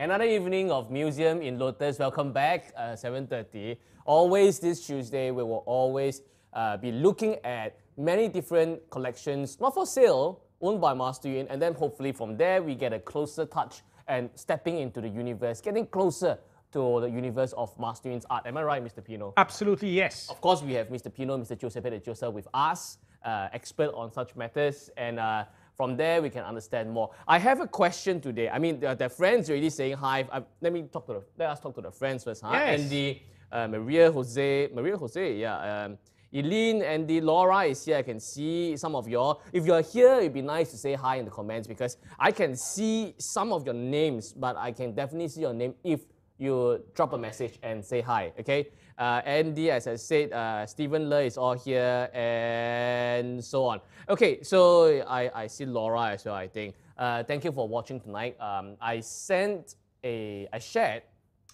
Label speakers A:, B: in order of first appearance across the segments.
A: Another evening of Museum in Lotus. Welcome back, uh, 7.30. Always this Tuesday, we will always uh, be looking at many different collections, not for sale, owned by Master and then hopefully from there we get a closer touch and stepping into the universe, getting closer to the universe of Master Yun's art. Am I right, Mr. Pino?
B: Absolutely, yes.
A: Of course, we have Mr. Pino, Mr. Joseph de Joseph with us, uh, expert on such matters, and uh, from there, we can understand more. I have a question today. I mean, the, the friends already saying hi. I, let me talk to the, let us talk to the friends first, huh?
B: Yes.
A: And the uh, Maria Jose, Maria Jose, yeah. Um, Eileen, Andy, Laura is here. I can see some of y'all. If you're here, it'd be nice to say hi in the comments because I can see some of your names, but I can definitely see your name if you drop a message and say hi, okay? Uh, Andy, as I said, uh, Stephen Le is all here and so on. Okay, so I, I see Laura as well, I think. Uh, thank you for watching tonight. Um, I sent a, I shared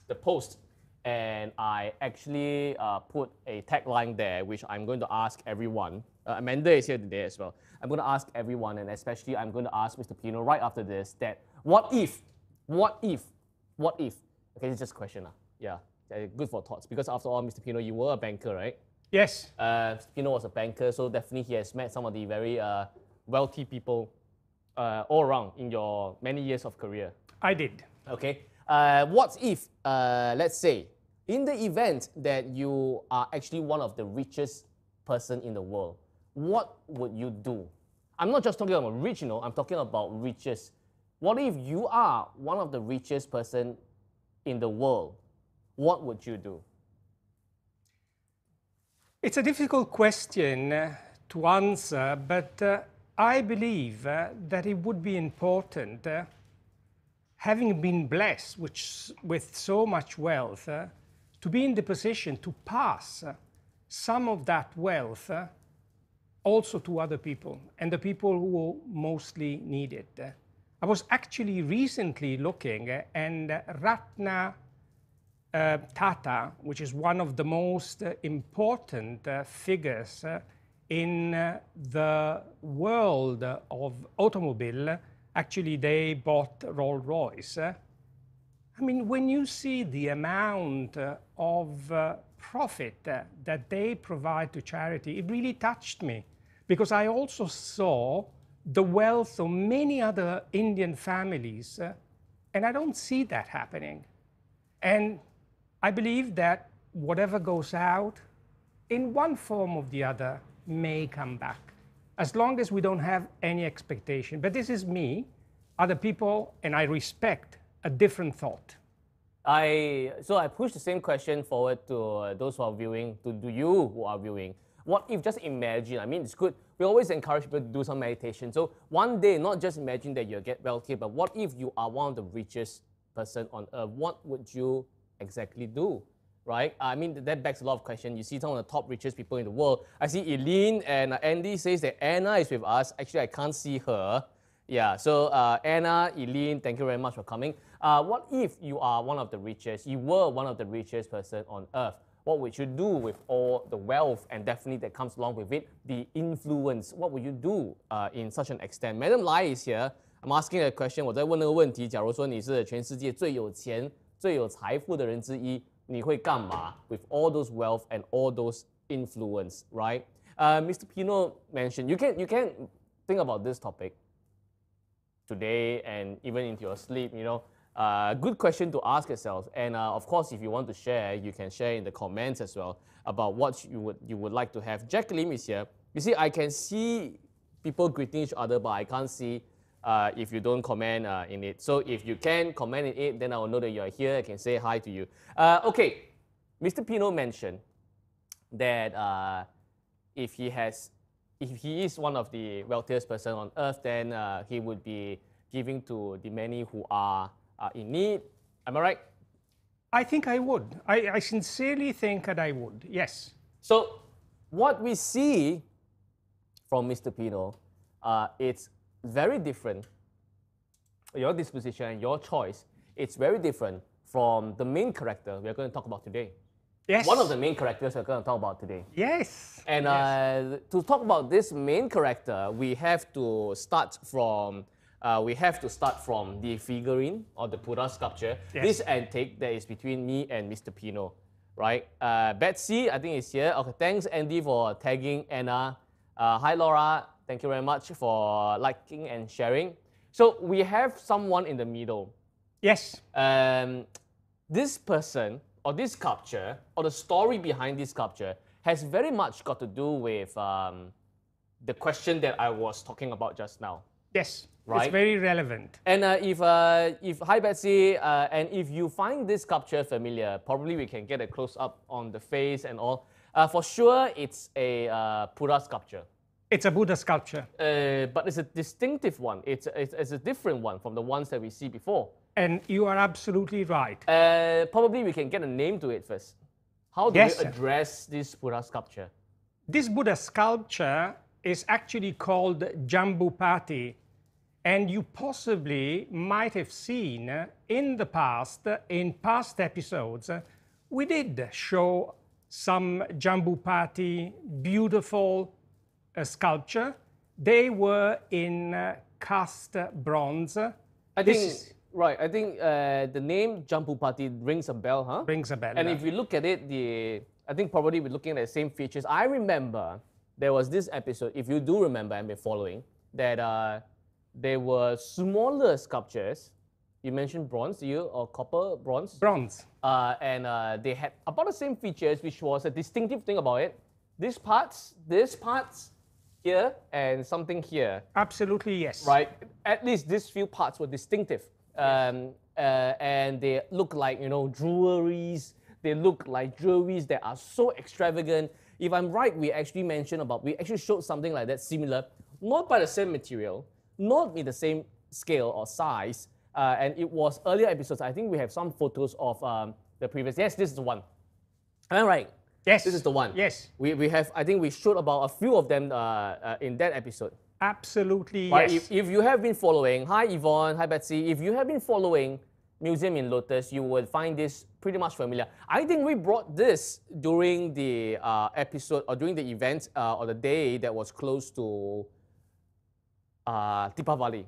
A: the post and I actually uh, put a tagline there, which I'm going to ask everyone. Uh, Amanda is here today as well. I'm going to ask everyone, and especially I'm going to ask Mr. Pino right after this that what if, what if, what if? Okay, it's just a question. Uh. Yeah, good for thoughts because after all, Mr. Pino, you were a banker, right?
B: Yes.
A: Uh, Pino was a banker, so definitely he has met some of the very uh, wealthy people uh, all around in your many years of career.
B: I did.
A: Okay. Uh, what if, uh, let's say, in the event that you are actually one of the richest person in the world, what would you do? I'm not just talking about rich, you know, I'm talking about riches. What if you are one of the richest person in the world? What would you do?
B: It's a difficult question uh, to answer, but uh, I believe uh, that it would be important, uh, having been blessed with, with so much wealth, uh, to be in the position to pass some of that wealth also to other people and the people who mostly need it. I was actually recently looking and Ratan uh, Tata, which is one of the most uh, important uh, figures in the world of automobile, actually they bought Rolls-Royce. I mean, when you see the amount uh, of uh, profit uh, that they provide to charity, it really touched me because I also saw the wealth of many other Indian families, uh, and I don't see that happening. And I believe that whatever goes out, in one form or the other, may come back, as long as we don't have any expectation. But this is me, other people, and I respect a different thought?
A: I so I push the same question forward to uh, those who are viewing, to, to you who are viewing. What if just imagine? I mean, it's good. We always encourage people to do some meditation. So one day, not just imagine that you get wealthy, but what if you are one of the richest person on earth? What would you exactly do? Right? I mean, that begs a lot of questions. You see some of the top richest people in the world. I see Eileen and Andy says that Anna is with us. Actually, I can't see her. Yeah, so uh, Anna, Eileen, thank you very much for coming. Uh, what if you are one of the richest, you were one of the richest person on earth? What would you do with all the wealth and definitely that comes along with it, the influence? What would you do uh, in such an extent? Madam Lai is here. I'm asking a question. 我在问那个问题。假如说你是全世界最有钱、 最有财富的人之一，你会干嘛 with all those wealth and all those influence, right? Uh, Mr. Pino mentioned you can you can think about this topic today and even into your sleep, you know. Uh, good question to ask yourself. And uh, of course, if you want to share, you can share in the comments as well about what you would, you would like to have. Jack Lim is here. You see, I can see people greeting each other, but I can't see uh, if you don't comment uh, in it. So if you can comment in it, then I will know that you are here. I can say hi to you. Uh, okay, Mr. Pino mentioned that uh, if he has, if he is one of the wealthiest person on earth, then he would be giving to the many who are uh, in need. Am I right?
B: I think I would. I, I sincerely think that I would, yes.
A: So, what we see from Mr. Pino, uh, it's very different. Your disposition and your choice, it's very different from the main character we're going to talk about today.
B: Yes.
A: One of the main characters we're going to talk about today.
B: Yes.
A: And
B: yes.
A: Uh, to talk about this main character, we have to start from uh, we have to start from the figurine or the Buddha sculpture. Yes. This antique that is between me and Mr. Pino, right? Uh, Betsy, I think is here. Okay, thanks Andy for tagging Anna. Uh, hi Laura, thank you very much for liking and sharing. So we have someone in the middle.
B: Yes.
A: Um, this person or this sculpture or the story behind this sculpture has very much got to do with um, the question that I was talking about just now.
B: Yes
A: right?
B: It's very relevant.
A: And uh, if, uh, if, hi Betsy, uh, and if you find this sculpture familiar, probably we can get a close up on the face and all. Uh, for sure, it's a uh, Buddha sculpture.
B: It's a Buddha sculpture.
A: Uh, but it's a distinctive one. It's, it's, it's a different one from the ones that we see before.
B: And you are absolutely right.
A: Uh, probably we can get a name to it first. How do
B: Yes,
A: we
B: sir.
A: address this Buddha sculpture?
B: This Buddha sculpture is actually called Jambupati, and you possibly might have seen in the past, in past episodes, we did show some Jambupati beautiful sculpture. They were in uh, cast bronze.
A: I
B: This
A: think,
B: is-
A: right, I think uh, the name Jampupati rings a bell, huh?
B: Rings a bell.
A: And if you look at it, the I think probably we're looking at the same features. I remember there was this episode, if you do remember and be following, that uh, there were smaller sculptures. You mentioned bronze, you, or copper, bronze?
B: bronze.
A: uh, and uh, they had about the same features, which was a distinctive thing about it. These parts, these parts here, and something here,
B: Absolutely, yes.
A: right? At least these few parts were distinctive, um, uh, and they look like you know jewelries. They look like jewelries that are so extravagant. If I'm right, we actually mentioned about we actually showed something like that similar, not by the same material, not in the same scale or size, uh, and it was earlier episodes. I think we have some photos of um, the previous. Yes, this is the one. Am I right?
B: Yes.
A: This is the one.
B: Yes.
A: We, we have, I think we showed about a few of them uh, uh, in that episode.
B: Absolutely, yes.
A: if, if you have been following, hi Yvonne, hi Betsy, if you have been following Museum in Lotus, you will find this pretty much familiar. I think we brought this during the uh, episode or during the event uh, or the day that was close to uh, Deepavali.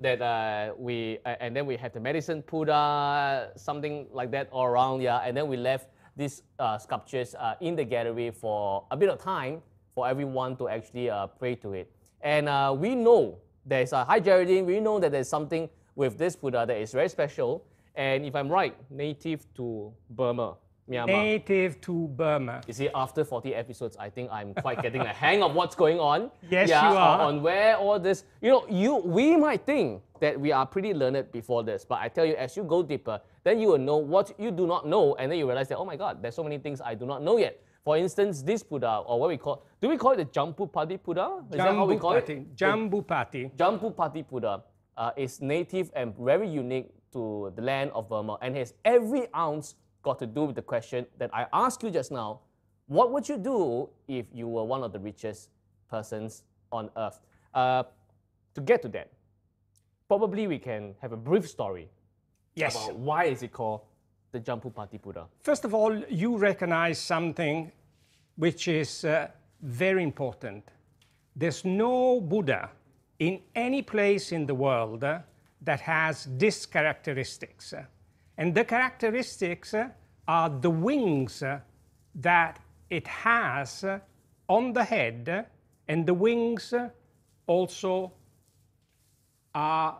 A: That uh, we uh, and then we had the medicine Buddha, something like that all around, yeah. And then we left these uh, sculptures uh, in the gallery for a bit of time for everyone to actually uh, pray to it. And uh, we know there's a hi Geraldine. We know that there's something with this Buddha that is very special. And if I'm right, native to Burma, Myanmar.
B: Native to Burma.
A: You see, after 40 episodes, I think I'm quite getting a hang of what's going on.
B: Yes,
A: yeah,
B: you are.
A: On where all this, you know, you we might think that we are pretty learned before this, but I tell you, as you go deeper, then you will know what you do not know, and then you realize that oh my God, there's so many things I do not know yet. For instance, this Buddha, or what we call, do we call it the Jampupati Buddha? Is that how we call it?
B: Jambupati. Jambupati.
A: Jampupati Buddha uh, is native and very unique to the land of Burma and has every ounce got to do with the question that I asked you just now. What would you do if you were one of the richest persons on earth? Uh, to get to that, probably we can have a brief story
B: Yes.
A: about why is it called the Jampupati Buddha.
B: First of all, you recognize something which is uh, very important. There's no Buddha in any place in the world uh, that has these characteristics. And the characteristics uh, are the wings uh, that it has uh, on the head, uh, and the wings also are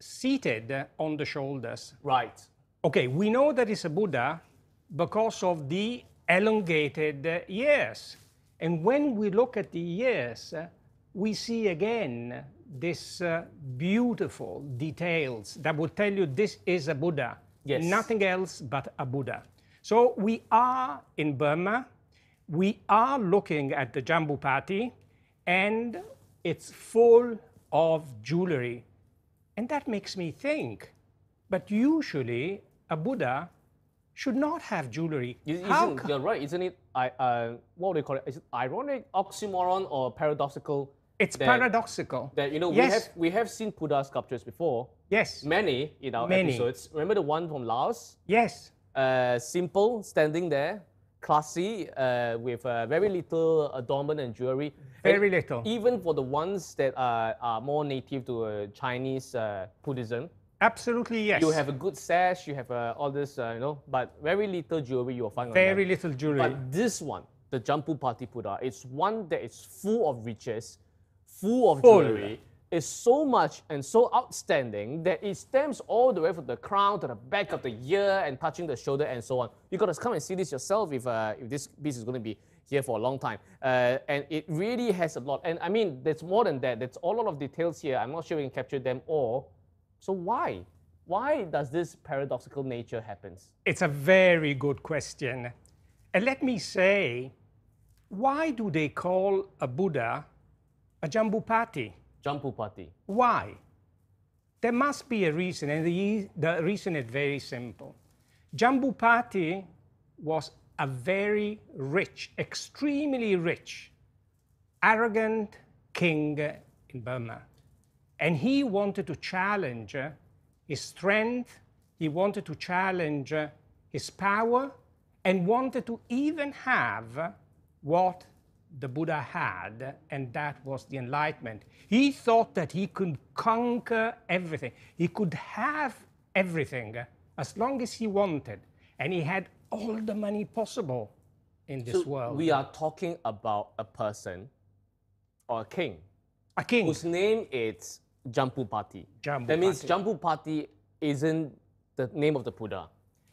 B: seated on the shoulders.
A: Right.
B: Okay, we know that it's a Buddha because of the elongated ears. And when we look at the ears, we see again this uh, beautiful details that would tell you this is a Buddha.
A: Yes.
B: Nothing else but a Buddha. So we are in Burma. We are looking at the Jambu Jambupati, and it's full of jewelry. And that makes me think, but usually a Buddha should not have jewelry. How
A: Isn't, you're right, isn't it? I, uh, what do you call it? Is it ironic, oxymoron, or paradoxical?
B: it's
A: that-
B: paradoxical.
A: That you know we have we have seen Buddha sculptures before,
B: yes,
A: many in our
B: Many.
A: episodes. Remember the one from Laos?
B: yes,
A: Uh, simple, standing there, classy, uh, with uh, very little adornment and jewelry.
B: Very
A: And
B: little.
A: Even for the ones that are, are more native to uh, Chinese uh, Buddhism,
B: absolutely yes.
A: you have a good sash, you have uh, all this, uh, you know, but very little jewelry you will find on
B: very little jewelry.
A: But this one, the Jampupati Buddha, it's one that is full of riches, full of
B: Full.
A: jewelry. It's so much and so outstanding that it stems all the way from the crown to the back of the ear and touching the shoulder and so on. You gotta come and see this yourself if, uh, if this piece is gonna be here for a long time. Uh, and it really has a lot. And I mean, there's more than that. There's a lot of details here. I'm not sure we can capture them all. So why? Why does this paradoxical nature happens?
B: It's a very good question. And let me say, why do they call a Buddha a Jambupati?
A: Jambupati.
B: Why? There must be a reason, and the, the reason is very simple. Jambupati was a very rich, extremely rich, arrogant king in Burma. And he wanted to challenge his strength, he wanted to challenge his power, and wanted to even have what the Buddha had, and that was the enlightenment. He thought that he could conquer everything, he could have everything as long as he wanted, and he had all the money possible in this
A: So
B: world.
A: we are talking about a person or a king
B: a king.
A: whose name is Jampupati. That means. Jampupati isn't the name of the Buddha.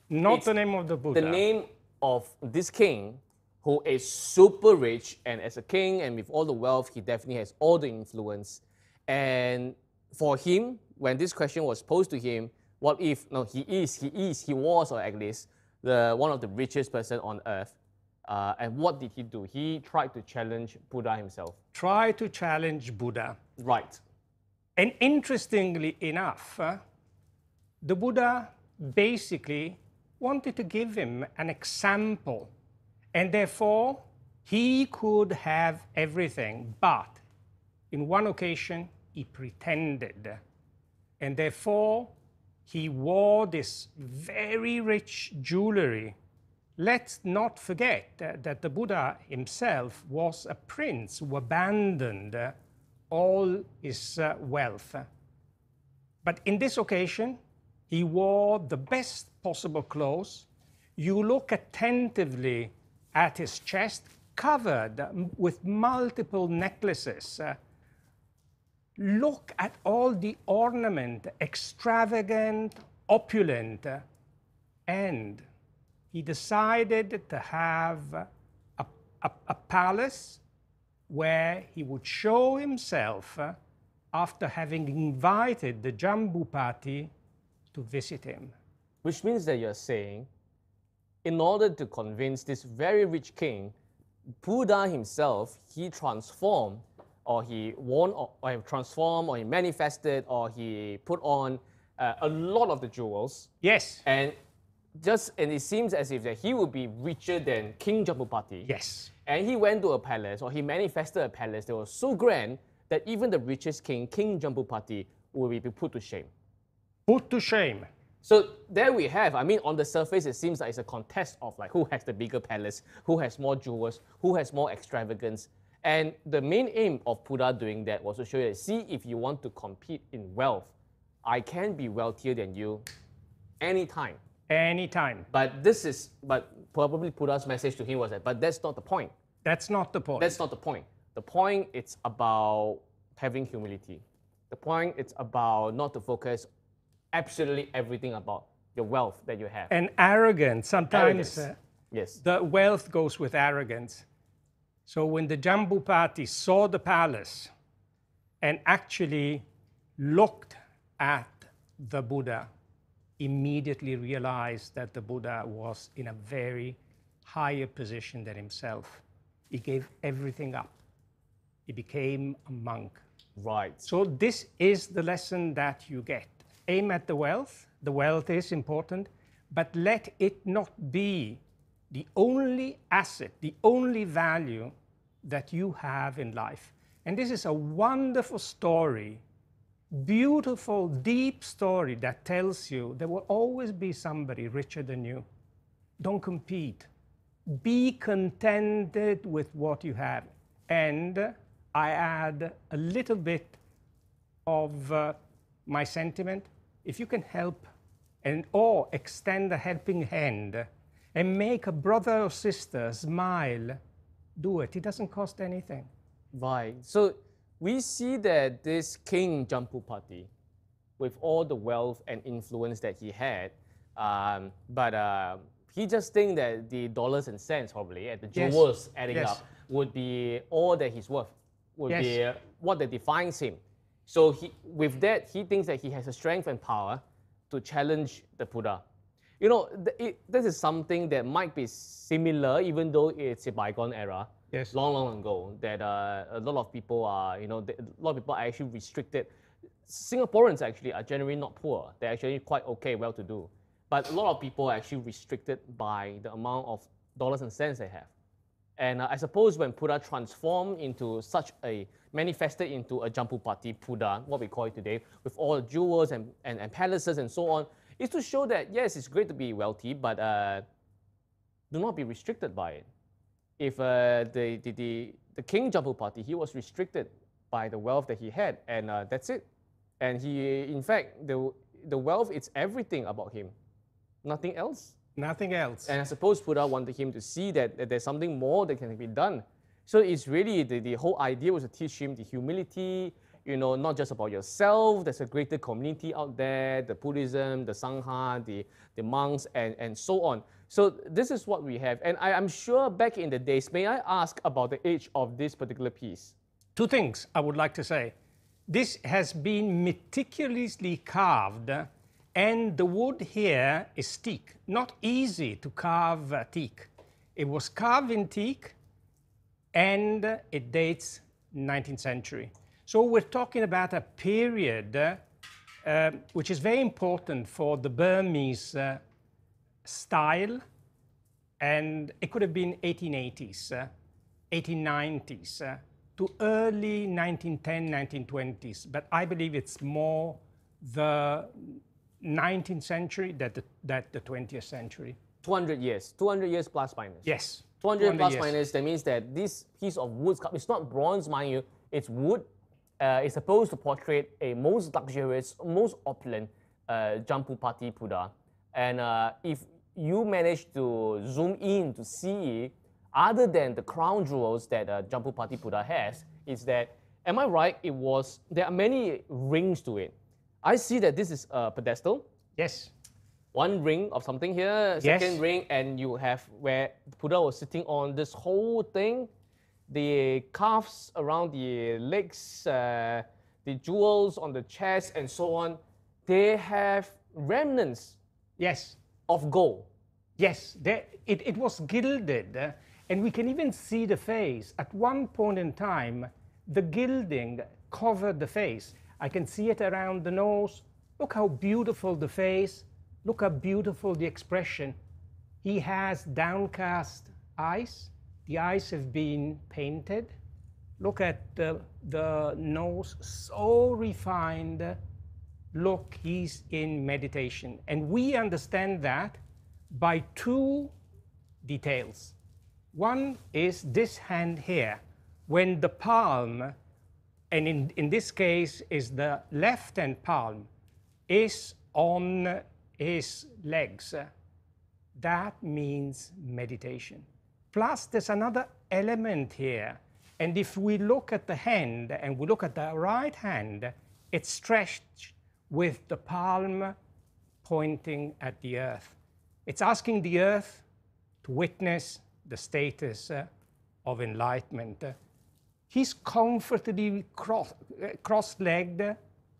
B: Not
A: it's
B: the name of the Buddha.
A: The name of this king who is super rich and as a king and with all the wealth, he definitely has all the influence. And for him, when this question was posed to him, what if, no, he is, he is, he was, or at least, the, one of the richest person on earth. Uh, and what did he do? He tried to challenge Buddha himself.
B: Try to challenge Buddha.
A: Right.
B: And interestingly enough, uh, the Buddha basically wanted to give him an example. And therefore, he could have everything. But in one occasion, he pretended. And therefore, he wore this very rich jewelry. Let's not forget that the Buddha himself was a prince who abandoned all his uh, wealth. But in this occasion, he wore the best possible clothes. You look attentively at his chest, covered with multiple necklaces. Uh, look at all the ornament, extravagant, opulent. uh, and he decided to have a, a, a palace where he would show himself uh, after having invited the Jambupati to visit him.
A: Which means that you're saying, in order to convince this very rich king, Buddha himself, he transformed, or he won, or, or he transformed, or he manifested, or he put on uh, a lot of the jewels,
B: Yes,
A: and just and it seems as if that he would be richer than King Jambupati.
B: yes,
A: And he went to a palace, or he manifested a palace that was so grand that even the richest king, King Jambupati, will be put to shame.
B: put to shame.
A: So there we have. I mean, on the surface, it seems like it's a contest of like who has the bigger palace, who has more jewels, who has more extravagance. And the main aim of Buddha doing that was to show you, see, if you want to compete in wealth, I can be wealthier than you anytime.
B: Anytime.
A: But this is, but probably Buddha's message to him was that, but that's not the point.
B: That's not the point.
A: That's not the point. The point it's about having humility. The point it's about not to focus absolutely everything about your wealth that you have.
B: and arrogant. Sometimes
A: Arrogance.
B: uh,
A: yes.
B: the wealth goes with arrogance. So when the Jambu Jambupati saw the palace and actually looked at the Buddha, immediately realized that the Buddha was in a very higher position than himself. He gave everything up. He became a monk.
A: Right.
B: So this is the lesson that you get. Aim at the wealth. The wealth is important, but let it not be the only asset, the only value that you have in life. And this is a wonderful story, beautiful, deep story that tells you there will always be somebody richer than you. Don't compete. Be contented with what you have. And I add a little bit of uh, my sentiment. If you can help and or extend a helping hand and make a brother or sister smile, do it. It doesn't cost anything.
A: Right. So we see that this King Jampupati, with all the wealth and influence that he had, um, but uh, he just think that the dollars and cents probably and the
B: Yes.
A: jewels adding
B: Yes.
A: up would be all that he's worth, would
B: Yes.
A: be what that defines him. So he, with that, he thinks that he has the strength and power to challenge the Buddha. You know, th- it, this is something that might be similar, even though it's a bygone era,
B: Yes.
A: long, long ago. That uh, a lot of people are, you know, a lot of people are actually restricted. Singaporeans actually are generally not poor. They're actually quite okay, well-to-do. But a lot of people are actually restricted by the amount of dollars and cents they have. And uh, I suppose when Buddha transformed into such a, manifested into a Jampupati Buddha, what we call it today, with all the jewels and, and, and palaces and so on, is to show that yes, it's great to be wealthy, but uh, do not be restricted by it. If uh, the, the, the, the king Jampupati, he was restricted by the wealth that he had, and uh, that's it. And he, in fact, the, the wealth, it's everything about him, nothing else.
B: Nothing else.
A: And I suppose Buddha wanted him to see that, that there's something more that can be done. So it's really the, the whole idea was to teach him the humility, you know, not just about yourself, there's a greater community out there, the Buddhism, the Sangha, the, the monks, and, and so on. So this is what we have. And I, I'm sure back in the days, may I ask about the age of this particular piece?
B: Two things I would like to say. This has been meticulously carved, and the wood here is teak. Not easy to carve uh, teak. It was carved in teak, and it dates 19th century. So we're talking about a period uh, uh, which is very important for the Burmese uh, style, and it could have been 1880s, uh, 1890s, uh, to early 1910, 1920s. But I believe it's more the 19th century than the, that the 20th century.
A: 200 years, 200 years plus minus.
B: Yes.
A: 200 plus
B: years.
A: minus, that means that this piece of wood, it's not bronze, mind you, it's wood. Uh, it's supposed to portray a most luxurious, most opulent uh, Jampupati Buddha. And uh, if you manage to zoom in to see, other than the crown jewels that uh, Jampupati Buddha has, is that, am I right? It was, there are many rings to it. I see that this is a pedestal,
B: Yes.
A: one ring of something here,
B: Yes.
A: second ring, and you have where Buddha was sitting on this whole thing, the cuffs around the legs, uh, the jewels on the chest, and so on. They have remnants
B: Yes.
A: of gold.
B: Yes, there, it, it was gilded, uh, and we can even see the face. At one point in time, the gilding covered the face. I can see it around the nose. Look how beautiful the face. Look how beautiful the expression. He has downcast eyes. The eyes have been painted. Look at the, the nose, so refined. Look, he's in meditation. And we understand that by two details. One is this hand here, when the palm, and in, in this case is the left hand palm, is on his legs. That means meditation. Plus, there's another element here. And if we look at the hand and we look at the right hand, it's stretched with the palm pointing at the earth. It's asking the earth to witness the status of enlightenment. He's comfortably cross, cross-legged,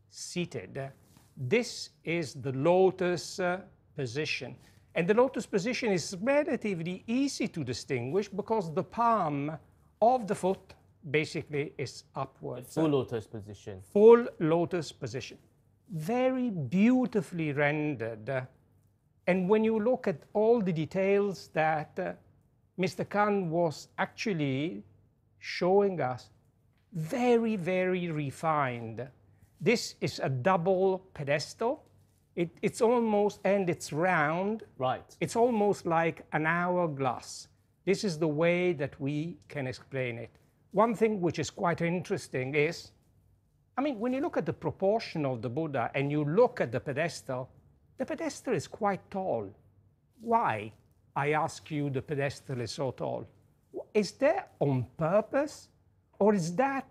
B: seated. This is the lotus uh, position. And the lotus position is relatively easy to distinguish because the palm of the foot basically is upwards
A: Full lotus position.
B: full lotus position. Very beautifully rendered. And when you look at all the details that uh, Mr. Kan was actually showing us, very, very refined. This is a double pedestal. It, it's almost, and it's round.
A: Right.
B: It's almost like an hourglass. This is the way that we can explain it. One thing which is quite interesting is, I mean, when you look at the proportion of the Buddha and you look at the pedestal, the pedestal is quite tall. Why, I ask you, the pedestal is so tall? Is that on purpose? Or is that,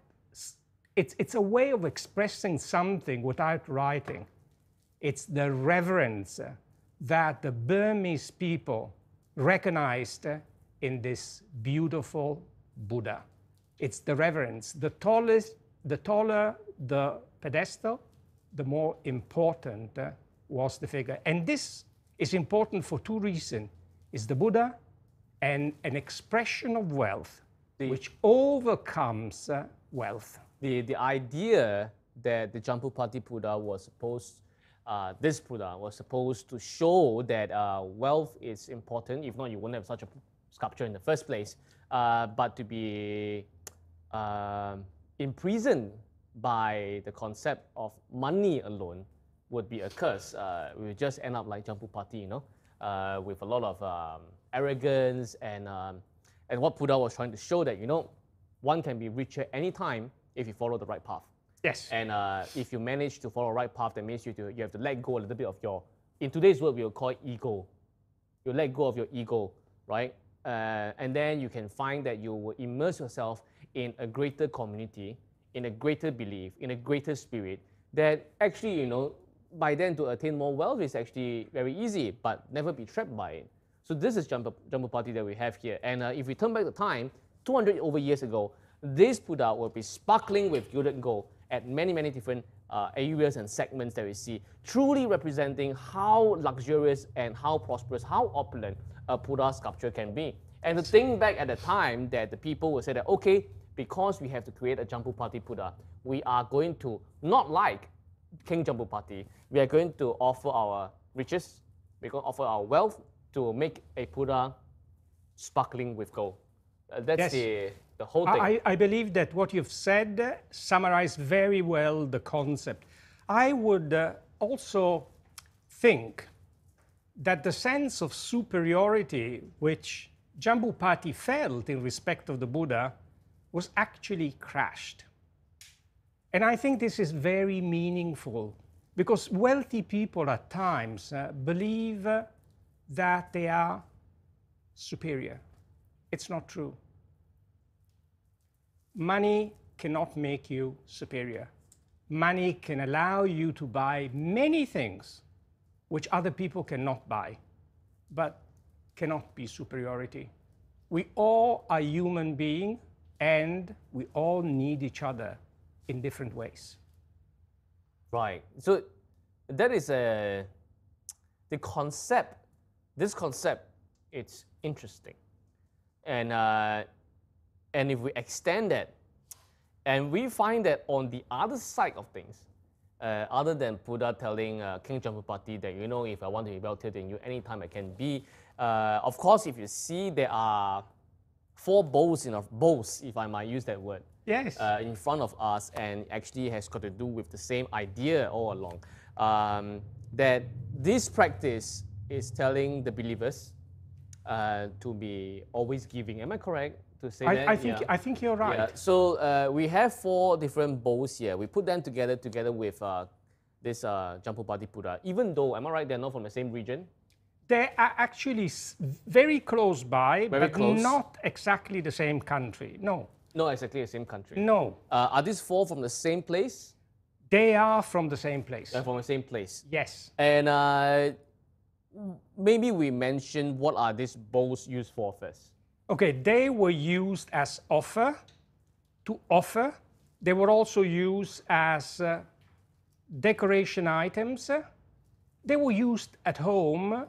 B: it's, it's a way of expressing something without writing? It's the reverence that the Burmese people recognized in this beautiful Buddha. It's the reverence. The tallest, the taller the pedestal, the more important was the figure. And this is important for two reasons. is the Buddha and an expression of wealth
A: The-
B: which overcomes uh, wealth.
A: the, the idea that the Jampupati Buddha was supposed, uh, this Buddha was supposed to show that uh, wealth is important. If not, you wouldn't have such a sculpture in the first place. Uh, but to be um imprisoned by the concept of money alone would be a curse. Uh, we would just end up like Jampupati, you know, uh, with a lot of um, arrogance and um, and what Buddha was trying to show that you know one can be richer anytime if you follow the right path.
B: Yes.
A: And uh, if you manage to follow the right path, that means you, to, you have to let go a little bit of your, in today's world, we will call it ego. You let go of your ego, right? Uh, and then you can find that you will immerse yourself in a greater community, in a greater belief, in a greater spirit, that actually, you know, by then to attain more wealth is actually very easy, but never be trapped by it. So this is Jambupati that we have here. And uh, if we turn back the time, 200 over years ago, this Buddha will be sparkling with gilded gold at many, many different uh, areas and segments that we see, truly representing how luxurious and how prosperous, how opulent a Buddha sculpture can be. And to think back at the time that the people will say that, okay, because we have to create a Jambupati Buddha, we are going to, not like King Jambupati, we are going to offer our riches, we're going to offer our wealth to make a Buddha sparkling with gold. Uh, that's
B: Yes.
A: the, the whole thing.
B: I, I believe that what you've said summarized very well the concept. I would uh, also think that the sense of superiority which Jambupati felt in respect of the Buddha was actually crashed. And I think this is very meaningful because wealthy people at times uh, believe uh, that they are superior. It's not true. Money cannot make you superior. Money can allow you to buy many things which other people cannot buy, but cannot be superiority. We all are human beings and we all need each other in different ways.
A: Right. So that is a the concept. This concept, it's interesting, and uh, and if we extend that, and we find that on the other side of things, uh, other than Buddha telling uh, King Jambupati that you know if I want to be wealthier than you, anytime I can be. Uh, of course, if you see there are four bowls in of bowls, if I might use that word
B: Yes.
A: uh, in front of us and actually has got to do with the same idea all along. Um, that this practice is telling the believers uh, to be always giving. Am I correct to say that?
B: I, I, think,
A: Yeah.
B: I think you're right.
A: Yeah, So uh, we have four different bowls here. We put them together together with uh, this uh, Jampupati Buddha. Even though, am I right, they're not from the same region?
B: They are actually very close by,
A: Very
B: but
A: close.
B: not exactly the same country. No,
A: No, exactly the same country.
B: no.
A: Uh, are these four from the same place?
B: They are from the same place.
A: They're from the same place.
B: Yes.
A: And uh, maybe we mention what are these bowls used for first.
B: Okay, they were used as offer, to offer. They were also used as uh, decoration items. They were used at home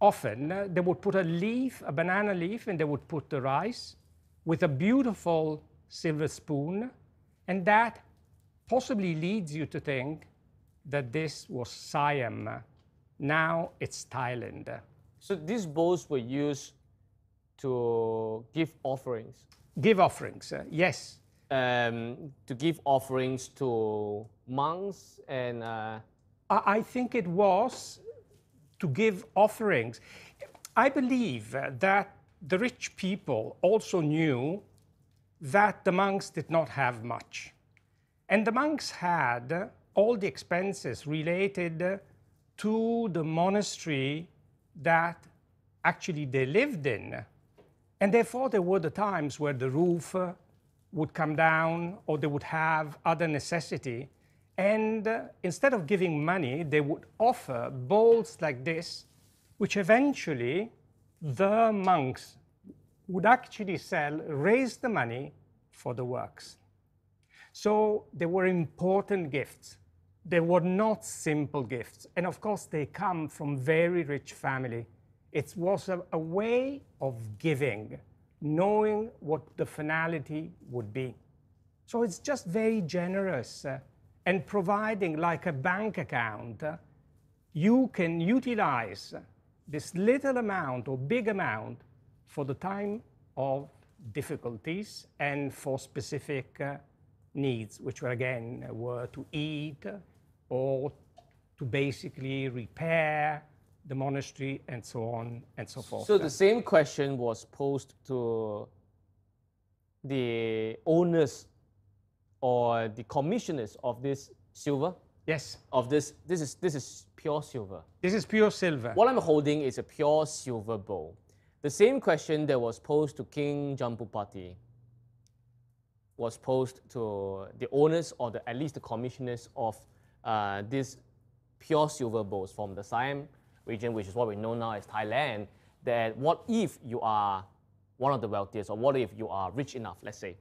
B: often. They would put a leaf, a banana leaf, and they would put the rice with a beautiful silver spoon. And that possibly leads you to think that this was Siam. Now it's Thailand.
A: So these bowls were used to give offerings,
B: Give offerings, uh, yes.
A: um, to give offerings to monks and uh,
B: I I think it was to give offerings. I believe uh, that the rich people also knew that the monks did not have much. And the monks had all the expenses related to the monastery that actually they lived in. And therefore, there were the times where the roof would come down or they would have other necessity. And uh, instead of giving money, they would offer bowls like this, which eventually the monks would actually sell, raise the money for the works. So they were important gifts. They were not simple gifts. And of course, they come from very rich family. It was a, a way of giving, knowing what the finality would be. So it's just very generous uh, and providing like a bank account. uh, you can utilize this little amount or big amount for the time of difficulties and for specific uh, needs, which were again were to eat or to basically repair the monastery and so on and so forth.
A: So the same question was posed to the owners or the commissioners of this silver,
B: yes,
A: of this, this is, this is pure silver.
B: this is pure silver.
A: What I'm holding is a pure silver bowl. The same question that was posed to King Jambupati was posed to the owners or the, at least the commissioners of uh, these pure silver bowls from the Siam region, which is what we know now as Thailand. That what if you are one of the wealthiest, or what if you are rich enough, let's say.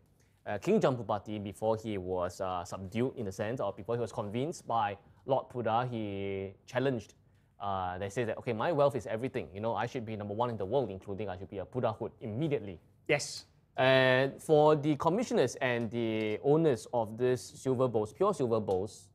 A: Uh, King Jambupati, before he was uh, subdued in a sense, or before he was convinced by Lord Buddha, he challenged. Uh, they say that, okay, my wealth is everything. You know, I should be number one in the world, including I should be a Buddhahood immediately.
B: yes,
A: And for the commissioners and the owners of these silver bowls, pure silver bowls,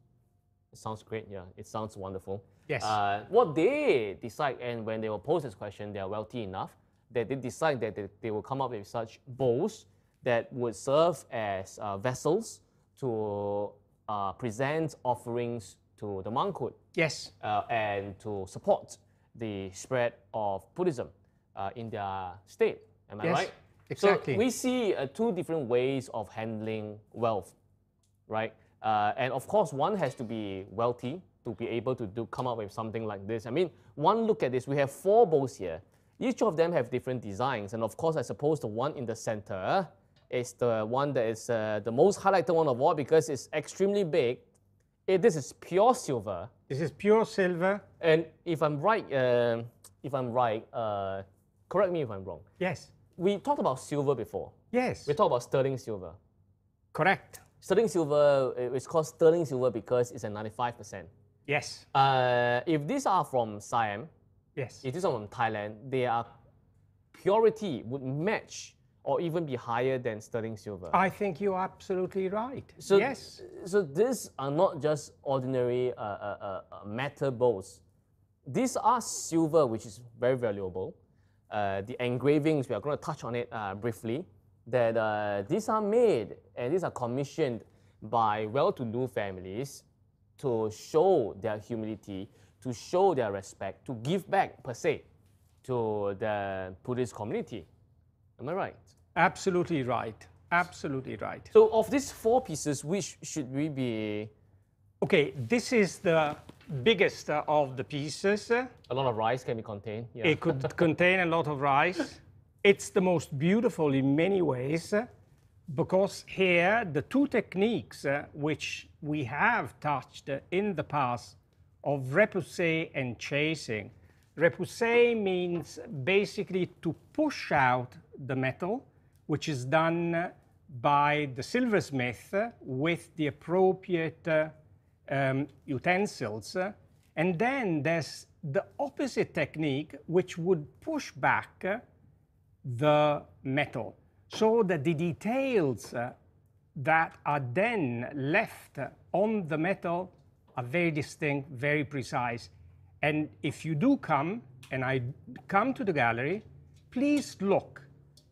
A: it sounds great, yeah, it sounds wonderful.
B: Yes.
A: Uh, what they decide, and when they will pose this question, they are wealthy enough that they decide that they, they will come up with such bowls that would serve as uh, vessels to uh, present offerings to the monkhood
B: yes,
A: uh, and to support the spread of Buddhism uh, in their state. Am I
B: Yes,
A: right?
B: exactly.
A: So we see uh, two different ways of handling wealth, right? Uh, and of course, one has to be wealthy to be able to do come up with something like this. I mean, one look at this. We have four bowls here. Each of them have different designs, and of course, I suppose the one in the center is the one that is uh, the most highlighted one of all because it's extremely big. It, this is pure silver.
B: this is pure silver.
A: And if I'm right, uh, if I'm right, uh, correct me if I'm wrong.
B: Yes,
A: We talked about silver before.
B: yes,
A: We talked about sterling silver.
B: correct.
A: Sterling silver, it's called sterling silver because it's at 95%.
B: Yes,
A: Uh, if these are from Siam,
B: yes,
A: if these are from Thailand, their purity would match or even be higher than sterling silver.
B: I think you're absolutely right.
A: So,
B: yes,
A: so these are not just ordinary uh, uh, uh, uh, metal bowls. These are silver, which is very valuable. Uh, the engravings, we are going to touch on it uh, briefly, that uh, these are made and these are commissioned by well-to-do families to show their humility, to show their respect, to give back per se to the Buddhist community. Am I right?
B: absolutely right. Absolutely right.
A: So of these four pieces, which should we be
B: Okay, this is the biggest uh, of the pieces.
A: A lot of rice can be contained. Yeah.
B: It could contain a lot of rice. It's the most beautiful in many ways uh, because here the two techniques uh, which we have touched uh, in the past of repoussé and chasing. Repoussé means basically to push out the metal, which is done by the silversmith with the appropriate um, utensils. And then there's the opposite technique, which would push back the metal so that the details uh, that are then left on the metal are very distinct, very precise. And if you do come, and I come to the gallery, please look.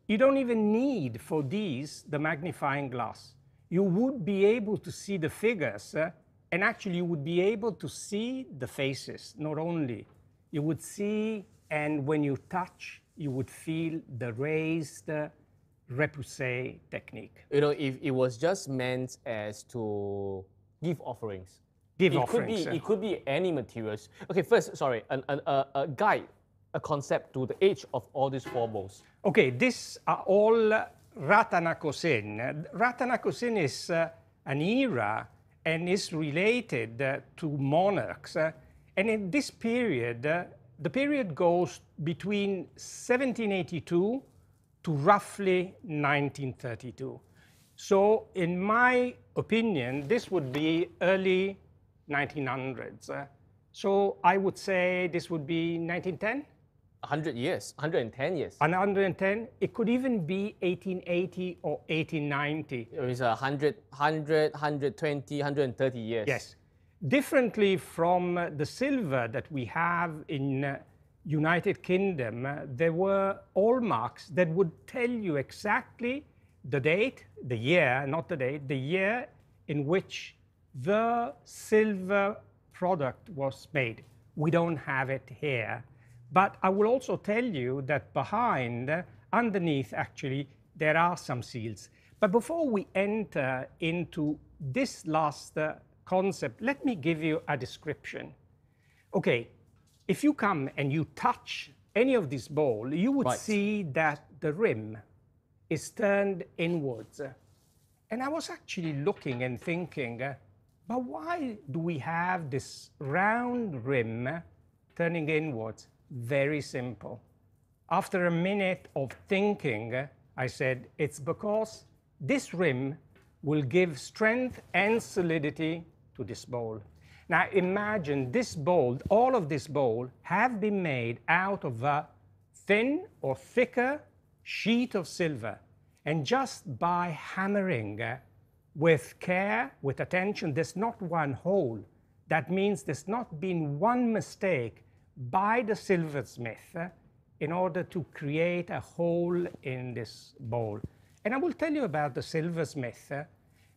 B: You don't even need for these the magnifying glass. You would be able to see the figures, uh, and actually you would be able to see the faces, not only. You would see, and when you touch, you would feel the raised uh, repoussé technique.
A: you know, if it was just meant as to give offerings,
B: Give
A: it
B: offerings.
A: could be
B: uh,
A: it could be any materials. Okay, first, sorry, an, an, a, a guide, a concept to the age of all these four bowls.
B: Okay, these are all uh, Ratanakosin. Ratanakosin is uh, an era and is related uh, to monarchs. uh, and in this period, uh, the period goes between 1782 to roughly 1932. So, in my opinion, this would be early 1900s. Uh, so, I would say this would be 1910.
A: 100 years, 110 years.
B: 110. It could even be 1880 or 1890.
A: It was 100, 100, 120, 130 years.
B: Yes. Differently from uh, the silver that we have in uh, United Kingdom, uh, there were hallmarks that would tell you exactly the date, the year, not the date, the year in which the silver product was made. We don't have it here. But I will also tell you that behind, underneath actually, there are some seals. But before we enter into this last uh, concept, let me give you a description. Okay, if you come and you touch any of this bowl, you would
A: Right.
B: see that the rim is turned inwards. And I was actually looking and thinking, uh, but why do we have this round rim turning inwards? Very simple. After a minute of thinking, uh, I said, it's because this rim will give strength and solidity to this bowl. Now imagine this bowl, all of this bowl have been made out of a thin or thicker sheet of silver. And just by hammering uh, with care, with attention, there's not one hole. That means there's not been one mistake by the silversmith uh, in order to create a hole in this bowl. And I will tell you about the silversmith. uh,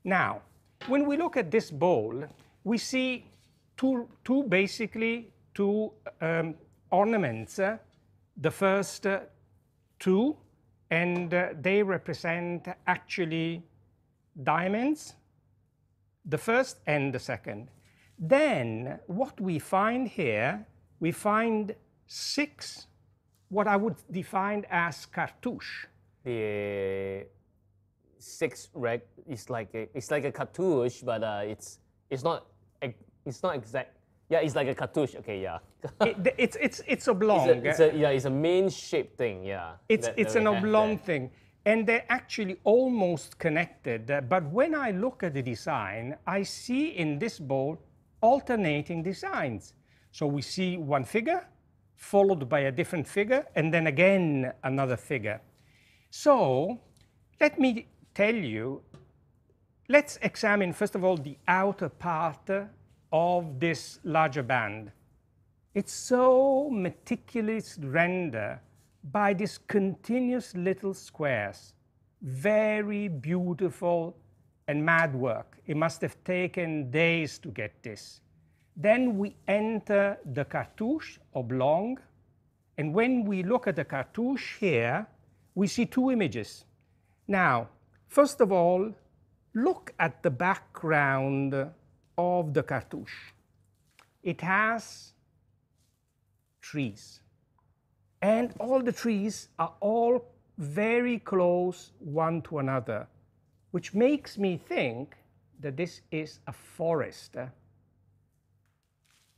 B: Now, when we look at this bowl, we see two, two basically two um, ornaments. the first uh, two, and uh, they represent actually diamonds, the first and the second. Then what we find here, we find six, what I would define as cartouche.
A: The six reg is like a, it's like a cartouche, but uh, it's it's not it's not exact. Yeah, it's like a cartouche. Okay, yeah.
B: It- it's, it's, it's oblong.
A: it's, a, it's a yeah, it's a main shape thing. Yeah.
B: It's,
A: that-
B: it's
A: that
B: an oblong
A: there.
B: thing. And they're actually almost connected. uh, But when I look at the design, I see in this bowl alternating designs. So we see one figure, followed by a different figure, and then again another figure. So let me tell you, let's examine first of all the outer part of this larger band. It's so meticulously rendered by these continuous little squares. Very beautiful and mad work. It must have taken days to get this. Then we enter the cartouche oblong. And when we look at the cartouche here, we see two images. Now, first of all, look at the background of the cartouche. It has trees. And all the trees are all very close one to another, which makes me think that this is a forest.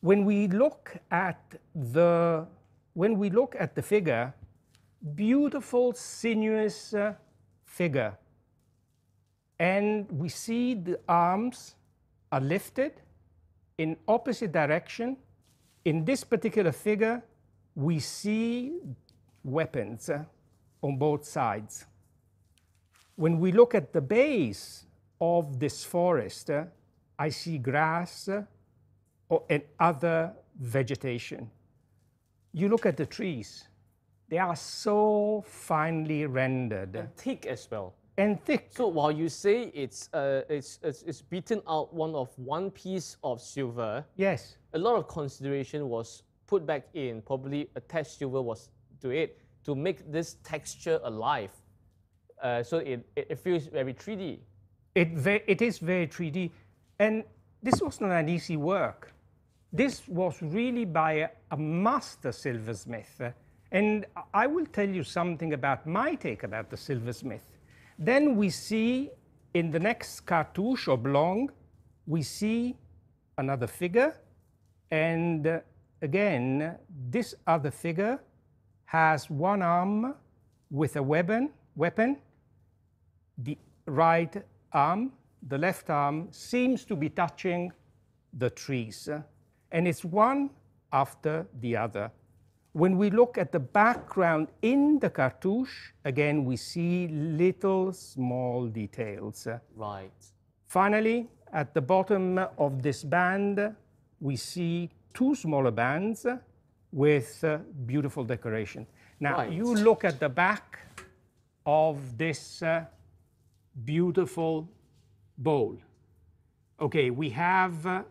B: When we look at the when we look at the figure, beautiful sinuous uh, figure, and we see the arms are lifted in opposite direction. In this particular figure, we see weapons uh, on both sides. When we look at the base of this forest, uh, I see grass uh, or, and other vegetation. You look at the trees, they are so finely rendered
A: Thick as well.
B: And thick.
A: So while you say it's uh, it's, it's it's beaten out one of one piece of silver,
B: Yes,
A: a lot of consideration was put back in. Probably attached silver was to it to make this texture alive. Uh, so it, it, feels very 3D.
B: It, ve- it is very 3D. And this was not an easy work. This was really by a, a master silversmith. And I will tell you something about my take about the silversmith. Then we see in the next cartouche oblong, we see another figure and uh, again, this other figure has one arm with a weapon, weapon. The right arm, the left arm, seems to be touching the trees, and it's one after the other. When we look at the background in the cartouche, again, we see little small details.
A: Right.
B: Finally, at the bottom of this band, we see two smaller bands with uh, beautiful decoration. Now,
A: Right.
B: you look at the back of this uh, beautiful bowl. Okay, we have uh,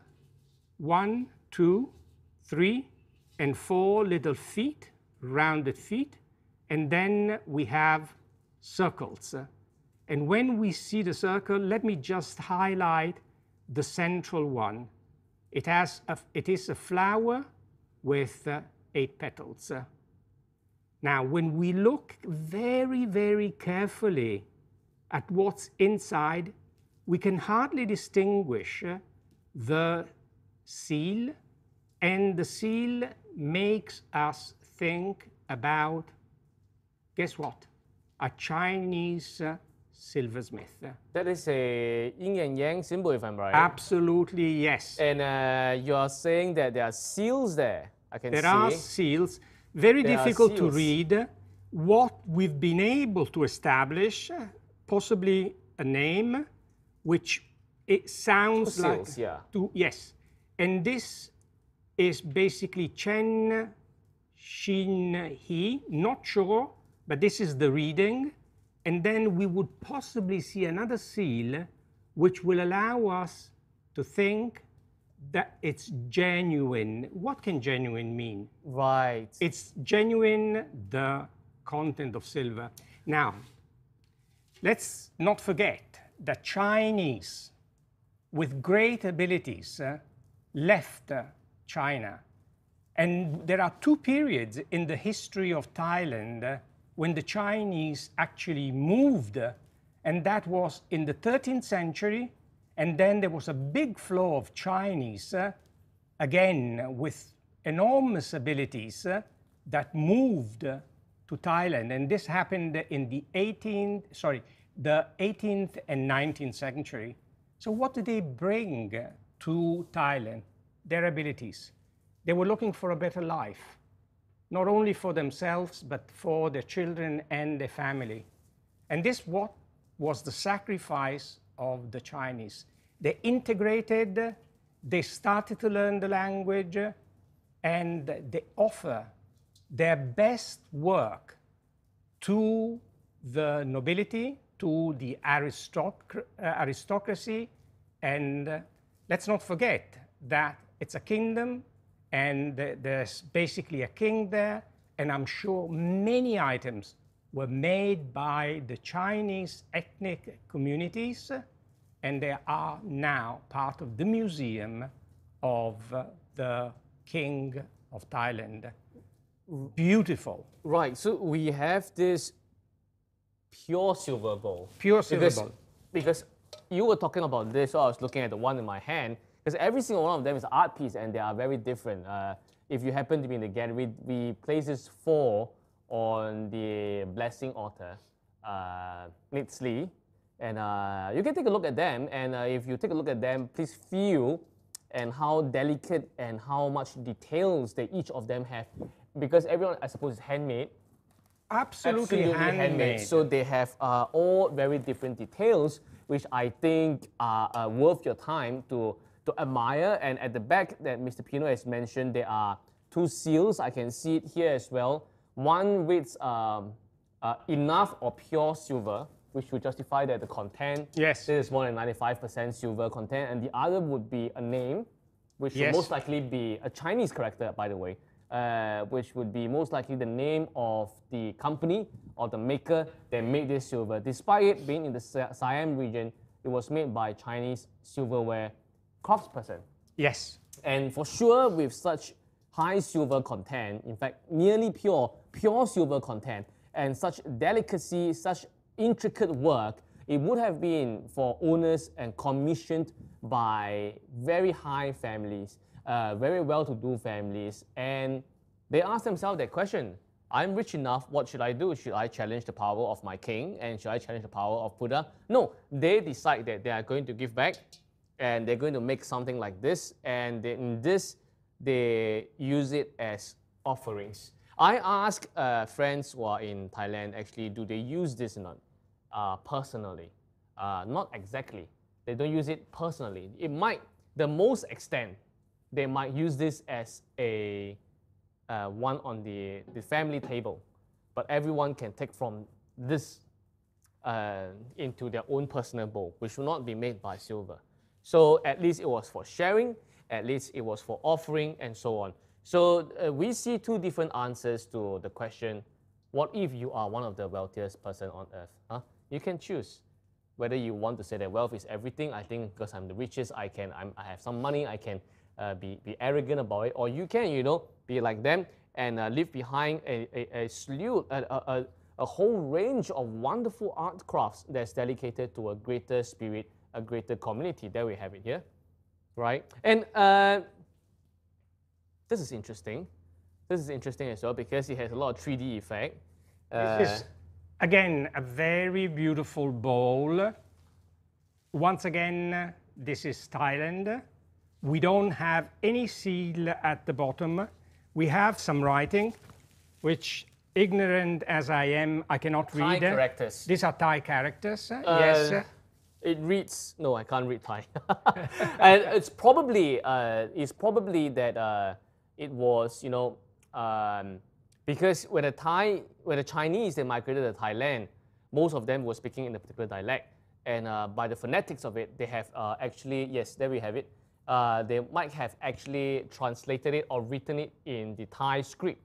B: one, two, three, and four little feet, rounded feet, and then we have circles. And when we see the circle, let me just highlight the central one. It, has a, it is a flower with uh, eight petals. Now, when we look very, very carefully at what's inside, we can hardly distinguish uh, the seal, and the seal makes us think about, guess what? A Chinese uh, silversmith.
A: That is a yin and yang symbol, if I'm right.
B: Absolutely, yes.
A: and uh, you are saying that there are seals there. I can
B: There
A: see.
B: are seals, very
A: There
B: difficult to read. What we've been able to establish, possibly a name, which it sounds like
A: seals, yeah.
B: two- yes, and this is basically Chen Xin He. Not sure, but this is the reading, and then we would possibly see another seal, which will allow us to think that it's genuine. What can genuine mean?
A: Right.
B: It's genuine, the content of silver. Now, let's not forget that Chinese, with great abilities, uh, left uh, China. And there are two periods in the history of Thailand when the Chinese actually moved, and that was in the 13th century. And then there was a big flow of Chinese, uh, again with enormous abilities, uh, that moved uh, to Thailand. And this happened in the 18th, sorry, the 18th and 19th century. So what did they bring to Thailand? Their abilities. They were looking for a better life, not only for themselves, but for their children and their family. And this what was the sacrifice of the Chinese. They integrated, they started to learn the language, and they offer their best work to the nobility, to the aristoc- uh, aristocracy, and uh, let's not forget that it's a kingdom and th- there's basically a king there, and I'm sure many items were made by the Chinese ethnic communities, and they are now part of the museum of uh, the king of Thailand. Beautiful,
A: Right. So we have this pure silver bowl.
B: pure silver
A: because,
B: bowl.
A: because you were talking about this, so I was looking at the one in my hand. Because every single one of them is an art piece and they are very different. Uh, if you happen to be in the gallery, we place this four on the blessing altar uh, neatly. And uh, you can take a look at them. And uh, if you take a look at them, please feel and how delicate and how much details they each of them have. Because everyone, I suppose, is handmade
B: Absolutely, handmade.
A: So they have uh, all very different details, which I think are uh, worth your time to, to admire. And at the back that Mr. Pino has mentioned, there are two seals. I can see it here as well. One with um, uh, enough or pure silver, which would justify that the content
B: Yes.
A: this is more than 95% silver content, and the other would be a name, which
B: Yes.
A: would most likely be a Chinese character, by the way, uh, which would be most likely the name of the company or the maker that made this silver. Despite it being in the Siam region, it was made by Chinese silverware craftsperson.
B: Yes.
A: And for sure, with such high silver content, in fact, nearly pure, pure silver content, and such delicacy, such intricate work, it would have been for owners and commissioned by very high families. uh, very well-to-do families, and they ask themselves that question. I'm rich enough, what should I do? Should I challenge the power of my king and should I challenge the power of Buddha? No, they decide that they are going to give back and they're going to make something like this, and they, in this, they use it as offerings. I ask uh, friends who are in Thailand actually, do they use this or not? Uh, personally. Uh, not exactly. They don't use it personally. It might, the most extent, they might use this as a uh, one on the, the family table, but everyone can take from this uh, into their own personal bowl, which will not be made by silver. So at least it was for sharing, at least it was for offering, and so on. So uh, we see two different answers to the question, what if you are one of the wealthiest person on earth? Huh? You can choose whether you want to say that wealth is everything. I think because I'm the richest, I can, I'm, i have some money, I can uh, be, be arrogant about it. Or you can, you know, be like them and uh, leave behind a, a, a slew, a, a, a whole range of wonderful art crafts that's dedicated to a greater spirit, a greater community. There we have it here, right? And uh, this is interesting. This is interesting as well because it has a lot of 3D effect. Uh,
B: This is, again, a very beautiful bowl. Once again, this is Thailand. We don't have any seal at the bottom. We have some writing, which, ignorant as I am, I cannot
A: Thai
B: read.
A: characters.
B: These are Thai characters.
A: Uh,
B: yes.
A: It reads no, I can't read Thai. and it's probably uh, it's probably that uh, it was you know um, because when the Thai when the Chinese they migrated to Thailand, most of them were speaking in a particular dialect, and uh, by the phonetics of it, they have uh, actually yes there we have it. Uh, they might have actually translated it or written it in the Thai script.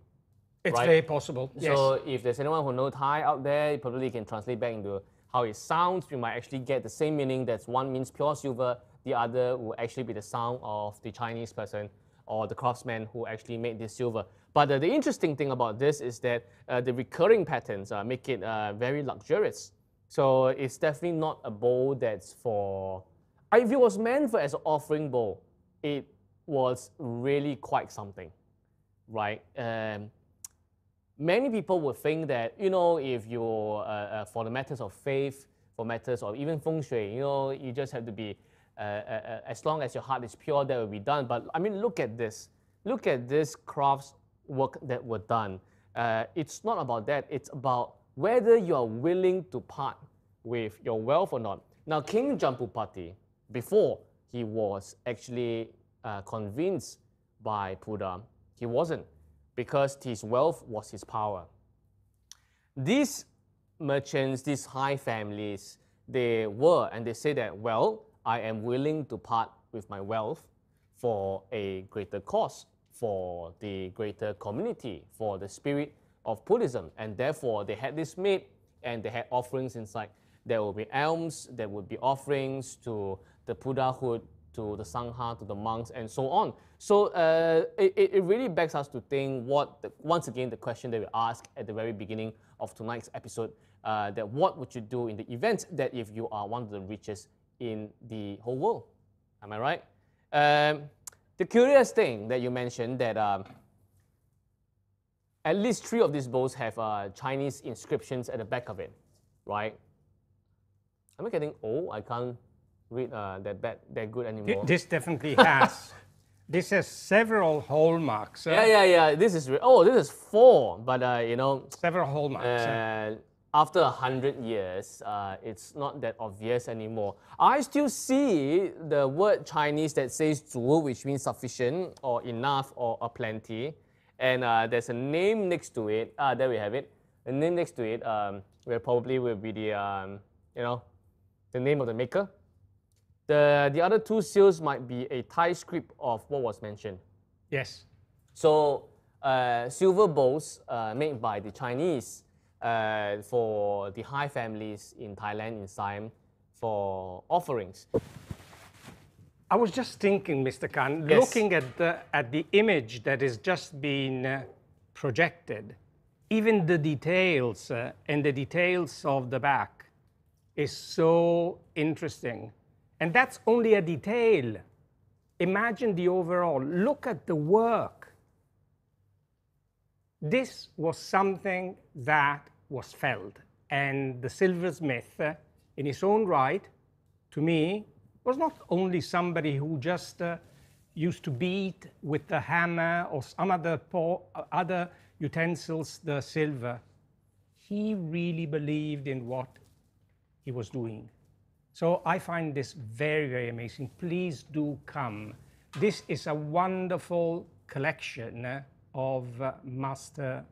B: it's
A: right.
B: very possible. Yes.
A: So if there's anyone who knows Thai out there, you probably can translate back into how it sounds. You might actually get the same meaning. That's one means pure silver, the other will actually be the sound of the Chinese person or the craftsman who actually made this silver. But uh, the interesting thing about this is that uh, the recurring patterns uh, make it uh, very luxurious. So it's definitely not a bowl that's for. If it was meant for as an offering bowl, it was really quite something, right? Um, many people would think that you know if you're uh, uh, for the matters of faith for matters of even feng shui you know you just have to be uh, uh, uh, as long as your heart is pure that will be done. But i mean look at this. Look at this crafts work that were done. Uh, it's not about that. It's about whether you are willing to part with your wealth or not. Now king Jambupati before he was actually convinced by buddha he wasn't because his wealth was his power. These merchants, these high families, they were, and they say that, well, I am willing to part with my wealth for a greater cause, for the greater community, for the spirit of Buddhism. And therefore, they had this made and they had offerings inside. There will be alms, there would be offerings to the Buddhahood, to the Sangha, to the monks, and so on. So uh, it, it really begs us to think what, the, once again, the question that we asked at the very beginning of tonight's episode, uh, that what would you do in the event that if you are one of the richest in the whole world? Am I right? Um, the curious thing that you mentioned that um, at least three of these bowls have uh, Chinese inscriptions at the back of it, right? Am I getting old? I can't read uh, that bad, that good anymore.
B: This definitely has. this has several hallmarks.
A: yeah, yeah, yeah. This is oh, this is four, but uh, you know,
B: Several hallmarks. uh.
A: after a hundred years, uh, it's not that obvious anymore. I still see the word Chinese that says 足, which means sufficient or enough or a plenty, and uh, there's a name next to it. Ah, there we have it. The name next to it, um, will probably will be the um, you know, the name of the maker. The the other two seals might be a Thai script of what was mentioned.
B: Yes.
A: So uh, silver bowls uh, made by the Chinese uh, for the high families in Thailand, in Siam, for offerings.
B: I was just thinking, Mr. Kan,
A: Yes.
B: looking at the, at the image that is just being uh, projected, even the details uh, and the details of the back is so interesting. And that's only a detail. imagine the overall, look at the work. This was something that was felt. And the silversmith, uh, in his own right, to me, was not only somebody who just uh, used to beat with the hammer or some other, other utensils the silver. He really believed in what he was doing. So I find this very, very amazing. Please do come. This is a wonderful collection of uh, Master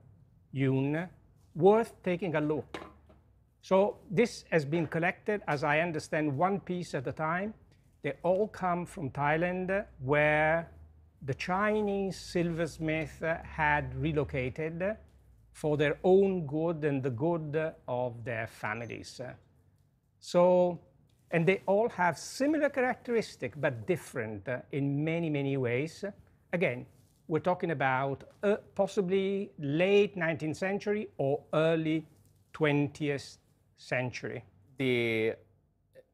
B: Yun, worth taking a look. So this has been collected, as I understand, one piece at a time. They all come from Thailand, where the Chinese silversmith had relocated for their own good and the good of their families. So, and they all have similar characteristics, but different in many, many ways. Again, we're talking about uh, possibly late 19th century or early 20th century.
A: The,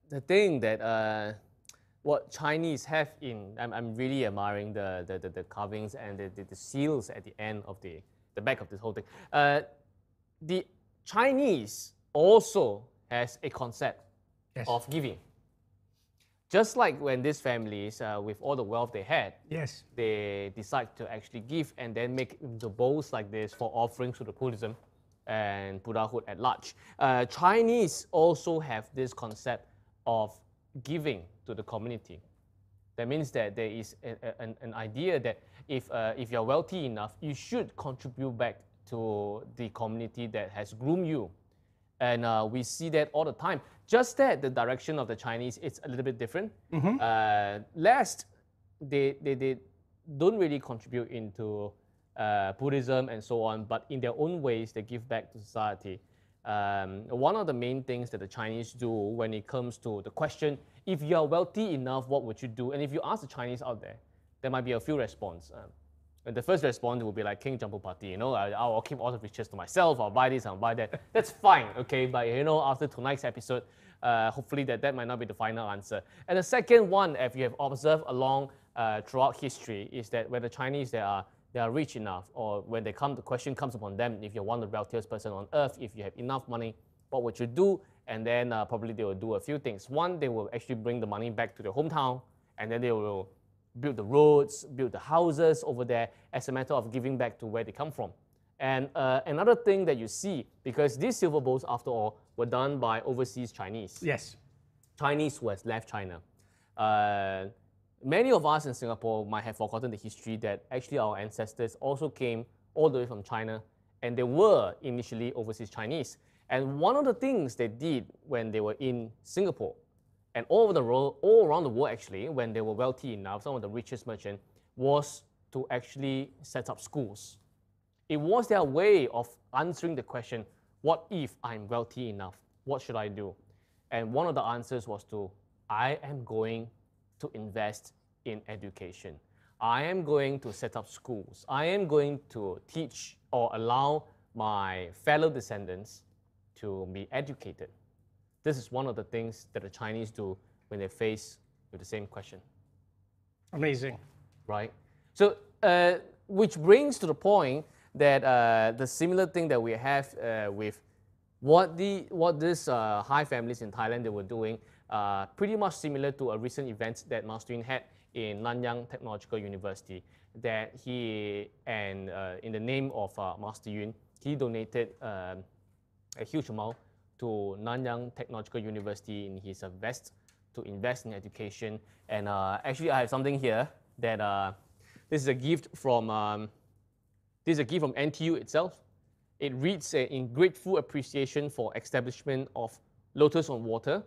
A: the thing that uh, what Chinese have in, I'm, I'm really admiring the, the, the, the carvings and the, the, the, seals at the end of the, the back of this whole thing. Uh, the Chinese also has a concept yes. of giving. Just like when these families, uh, with all the wealth they had,
B: yes,
A: they decide to actually give and then make the bowls like this for offerings to the Buddhism and Buddhahood at large. Uh, Chinese also have this concept of giving to the community. That means that there is a, a, an, an, idea that if, uh, if you're wealthy enough, you should contribute back to the community that has groomed you. And uh, we see that all the time. Just that the direction of the Chinese is a little bit different. Mm-hmm. Uh, last, they, they, they don't really contribute into uh, Buddhism and so on, but in their own ways, they give back to society. Um, one of the main things that the Chinese do when it comes to the question, if you are wealthy enough, what would you do? And if you ask the Chinese out there, there might be a few responses. Um, the first response will be like King Jambupati, you know, I, will keep all the riches to myself, I'll buy this, I'll buy that. That's fine, okay? But you know, after tonight's episode, uh, hopefully that, that might not be the final answer. And the second one, if you have observed along uh, throughout history, is that when the Chinese they are they are rich enough, or when they come, the question comes upon them: if you're one of the wealthiest person on earth, if you have enough money, what would you do? And then uh, probably they will do a few things. One, they will actually bring the money back to their hometown, and then they will build the roads, build the houses over there as a matter of giving back to where they come from. And uh, another thing that you see, because these silver bowls, after all, were done by overseas Chinese.
B: Yes.
A: Chinese who has left China. Uh, many of us in Singapore might have forgotten the history that actually our ancestors also came all the way from China and they were initially overseas Chinese. And one of the things they did when they were in Singapore and all over the world, all around the world actually, when they were wealthy enough, some of the richest merchants, was to actually set up schools. It was their way of answering the question, what if I'm wealthy enough? What should I do? And one of the answers was to, I am going to invest in education. I am going to set up schools. I am going to teach or allow my fellow descendants to be educated. This is one of the things that the Chinese do when they face with the same question.
B: Amazing.
A: Right? So, uh, which brings to the point that uh, the similar thing that we have uh, with what the what these uh, high families in Thailand they were doing uh, pretty much similar to a recent event that Master Yun had in Nanyang Technological University. That he, and uh, in the name of uh, Master Yun, he donated um, a huge amount to Nanyang Technological University in his uh, vest to invest in education. And uh, actually, I have something here that uh, this is a gift from um, this is a gift from NTU itself. It reads in grateful appreciation for establishment of Lotus on Water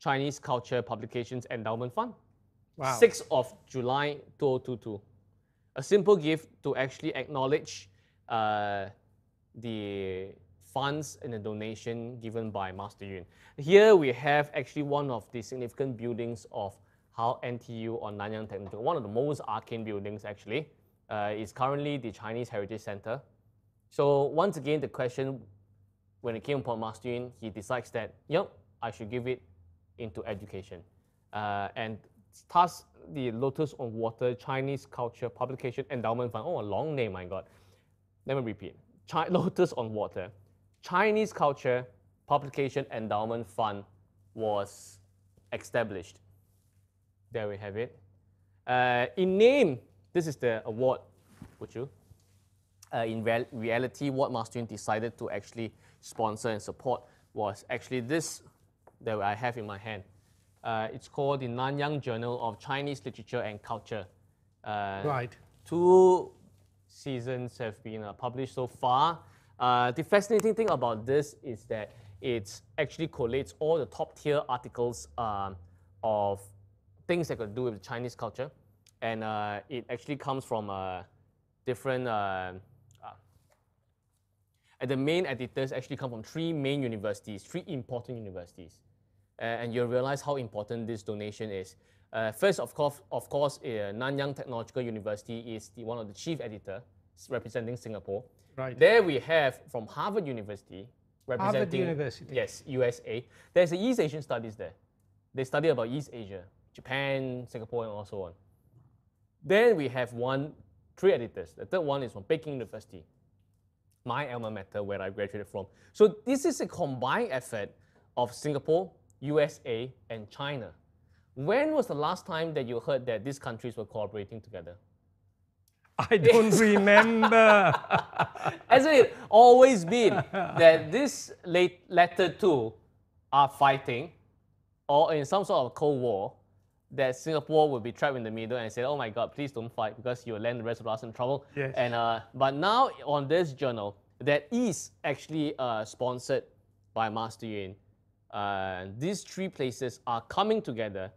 A: Chinese Culture Publications Endowment Fund. Wow. 6th of July 2022. A simple gift to actually acknowledge uh, the funds and a donation given by Master Yun. Here we have actually one of the significant buildings of how NTU or Nanyang Technical, one of the most arcane buildings actually, uh, is currently the Chinese Heritage Center. So once again, the question, when it came upon Master Yun, he decides that, yep, I should give it into education. Uh, and thus the Lotus on Water Chinese Culture Publication Endowment Fund. Oh, a long name, my God. Let me repeat. Chi- Lotus on Water Chinese Culture Publication Endowment Fund was established. There we have it. Uh, in name, this is the award, would you? Uh, in real- reality, what Master Yun decided to actually sponsor and support was actually this that I have in my hand. Uh, it's called the Nanyang Journal of Chinese Literature and Culture. Uh,
B: Right.
A: Two seasons have been uh, published so far. Uh, the fascinating thing about this is that it actually collates all the top tier articles um, of things that could do with Chinese culture, and uh, it actually comes from uh, different. Uh, uh, and the main editors actually come from three main universities, three important universities uh, and you'll realize how important this donation is. Uh, first, of course, of course, uh, Nanyang Technological University is the one of the chief editors representing Singapore.
B: Right.
A: There we have from Harvard University representing
B: University.
A: Yes, USA. There's the East Asian studies there. They study about East Asia, Japan, Singapore, and also on. Then we have one, three editors. The third one is from Peking University, my alma mater where I graduated from. So this is a combined effort of Singapore, USA, and China. When was the last time that you heard that these countries were cooperating together?
B: I don't remember.
A: Hasn't it always been that this late latter two are fighting or in some sort of cold war that Singapore will be trapped in the middle and say, oh my God, please don't fight because you'll land the rest of us in trouble.
B: Yes.
A: And, uh, but now on this journal that is actually uh, sponsored by Master Yun, uh, these three places are coming together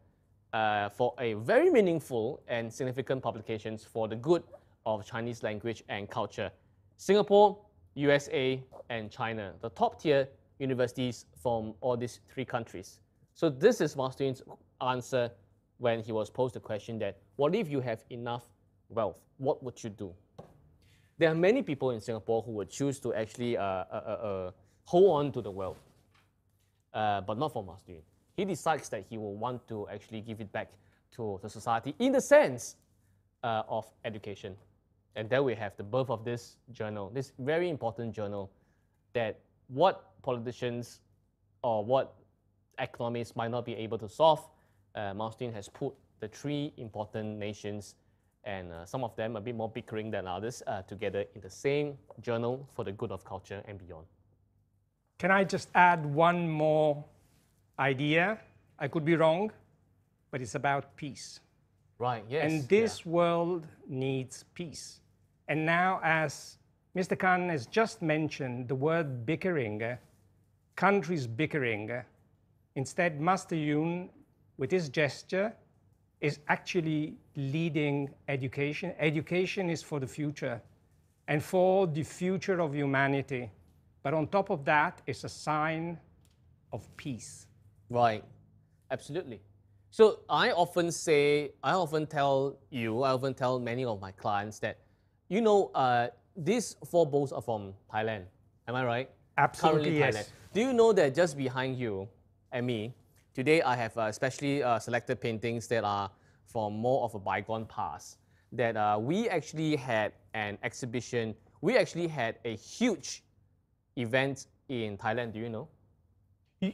A: uh, for a very meaningful and significant publications for the good of Chinese language and culture. Singapore, USA, and China, the top tier universities from all these three countries. So this is Master Yun's answer when he was posed the question that, what if you have enough wealth? What would you do? There are many people in Singapore who would choose to actually uh, uh, uh, uh, hold on to the wealth, uh, but not for Master Yun. He decides that he will want to actually give it back to the society in the sense uh, of education. And there we have the birth of this journal, this very important journal that what politicians or what economists might not be able to solve, uh, Yun has put the three important nations and uh, some of them a bit more bickering than others uh, together in the same journal for the good of culture and beyond.
B: Can I just add one more idea? I could be wrong, but it's about peace.
A: Right, yes.
B: And this world needs peace. And now, as Mr. Kan has just mentioned the word bickering, countries bickering, instead, Master Yun, with his gesture, is actually leading education. Education is for the future and for the future of humanity. But on top of that, it's a sign of peace.
A: Right, absolutely. So I often say, I often tell you, I often tell many of my clients that, you know, uh, these four bowls are from Thailand. Am I right?
B: Absolutely,
A: Currently
B: yes.
A: Thailand. Do you know that just behind you and me, today I have uh, specially uh, selected paintings that are from more of a bygone past. That uh, we actually had an exhibition, we actually had a huge event in Thailand. Do you know?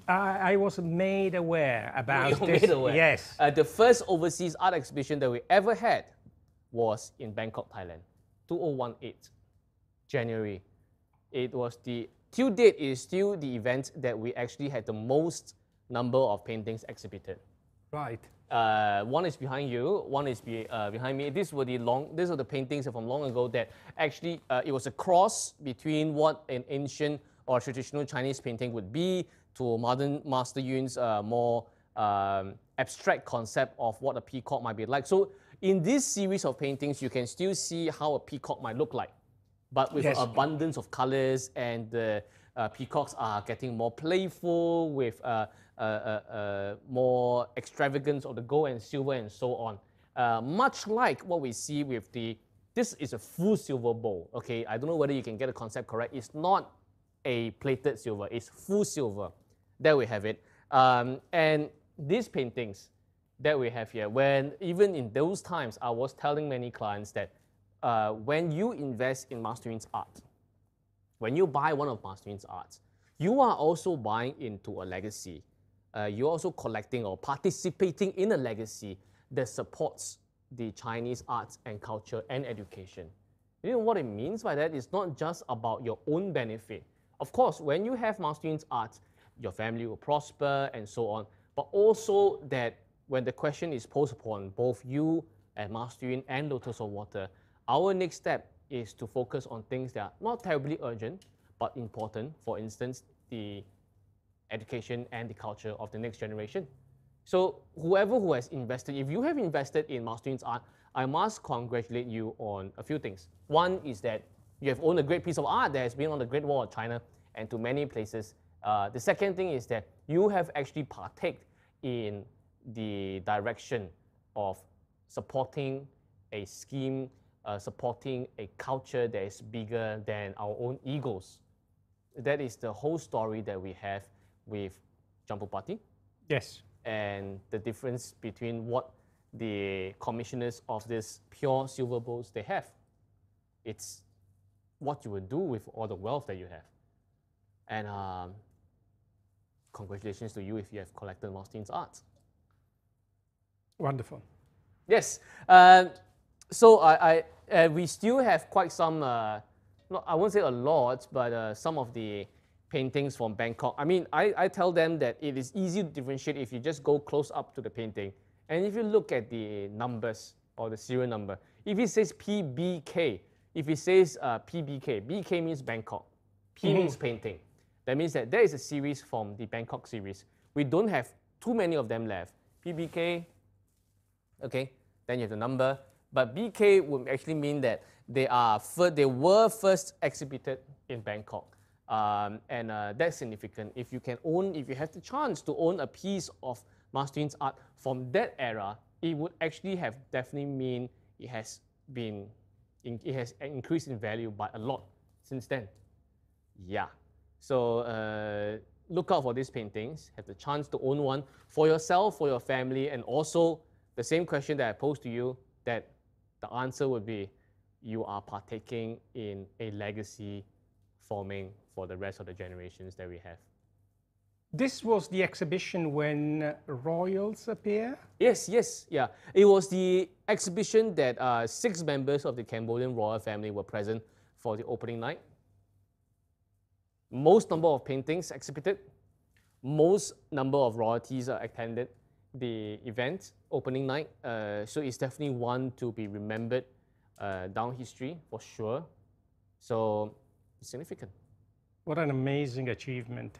B: I, I was made aware about
A: You
B: this.
A: made aware.
B: Yes.
A: Uh, the first overseas art exhibition that we ever had was in Bangkok, Thailand, 2018, January. It was the till date is still the event that we actually had the most number of paintings exhibited.
B: Right.
A: Uh, one is behind you, one is be, uh, behind me. These were the long, these are the paintings from long ago that actually uh, it was a cross between what an ancient or traditional Chinese painting would be to modern Master Yun's uh, more um, abstract concept of what a peacock might be like. So in this series of paintings, you can still see how a peacock might look like, but with
B: Yes.
A: abundance of colors and the uh, peacocks are getting more playful with uh, uh, uh, uh, more extravagance of the gold and silver and so on. Uh, much like what we see with the, this is a full silver bowl, okay? I don't know whether you can get the concept correct. It's not a plated silver, it's full silver. There we have it. Um, and these paintings, that we have here. When even in those times, I was telling many clients that uh, when you invest in Master art, when you buy one of Master art, you are also buying into a legacy. Uh, you're also collecting or participating in a legacy that supports the Chinese arts and culture and education. You know what it means by that? It's not just about your own benefit. Of course, when you have Master art, your family will prosper and so on, but also that when the question is posed upon both you at Master and Lotus of Water, our next step is to focus on things that are not terribly urgent, but important. For instance, the education and the culture of the next generation. So whoever who has invested, if you have invested in Master art, I must congratulate you on a few things. One is that you have owned a great piece of art that has been on the Great Wall of China and to many places. Uh, the second thing is that you have actually partaked in the direction of supporting a scheme, uh, supporting a culture that is bigger than our own egos. That is the whole story that we have with Jambupati.
B: Yes.
A: And the difference between what the commissioners of this pure silver bowls they have. It's what you will do with all the wealth that you have. And um, congratulations to you if you have collected Master art.
B: Wonderful.
A: Yes. Uh, so I, I uh, we still have quite some, uh, not, I won't say a lot, but uh, some of the paintings from Bangkok. I mean, I, I tell them that it is easy to differentiate if you just go close up to the painting. And if you look at the numbers or the serial number, if it says PBK, if it says uh, PBK, BK means Bangkok, P mm -hmm. means painting. That means that there is a series from the Bangkok series. We don't have too many of them left. PBK, okay, then you have the number. But BK would actually mean that they are they were first exhibited in Bangkok. Um, and uh, that's significant. If you can own, if you have the chance to own a piece of Master art from that era, it would actually have definitely mean it has been, it has increased in value by a lot since then. Yeah. So uh, look out for these paintings. Have the chance to own one for yourself, for your family, and also the same question that I posed to you. That the answer would be, you are partaking in a legacy forming for the rest of the generations that we have.
B: This was the exhibition when royals appear?
A: Yes, yes, yeah. It was the exhibition that uh, six members of the Cambodian royal family were present for the opening night. Most number of paintings exhibited, most number of royalties attended the event, opening night. Uh, so it's definitely one to be remembered uh, down history for sure. So significant.
B: What an amazing achievement.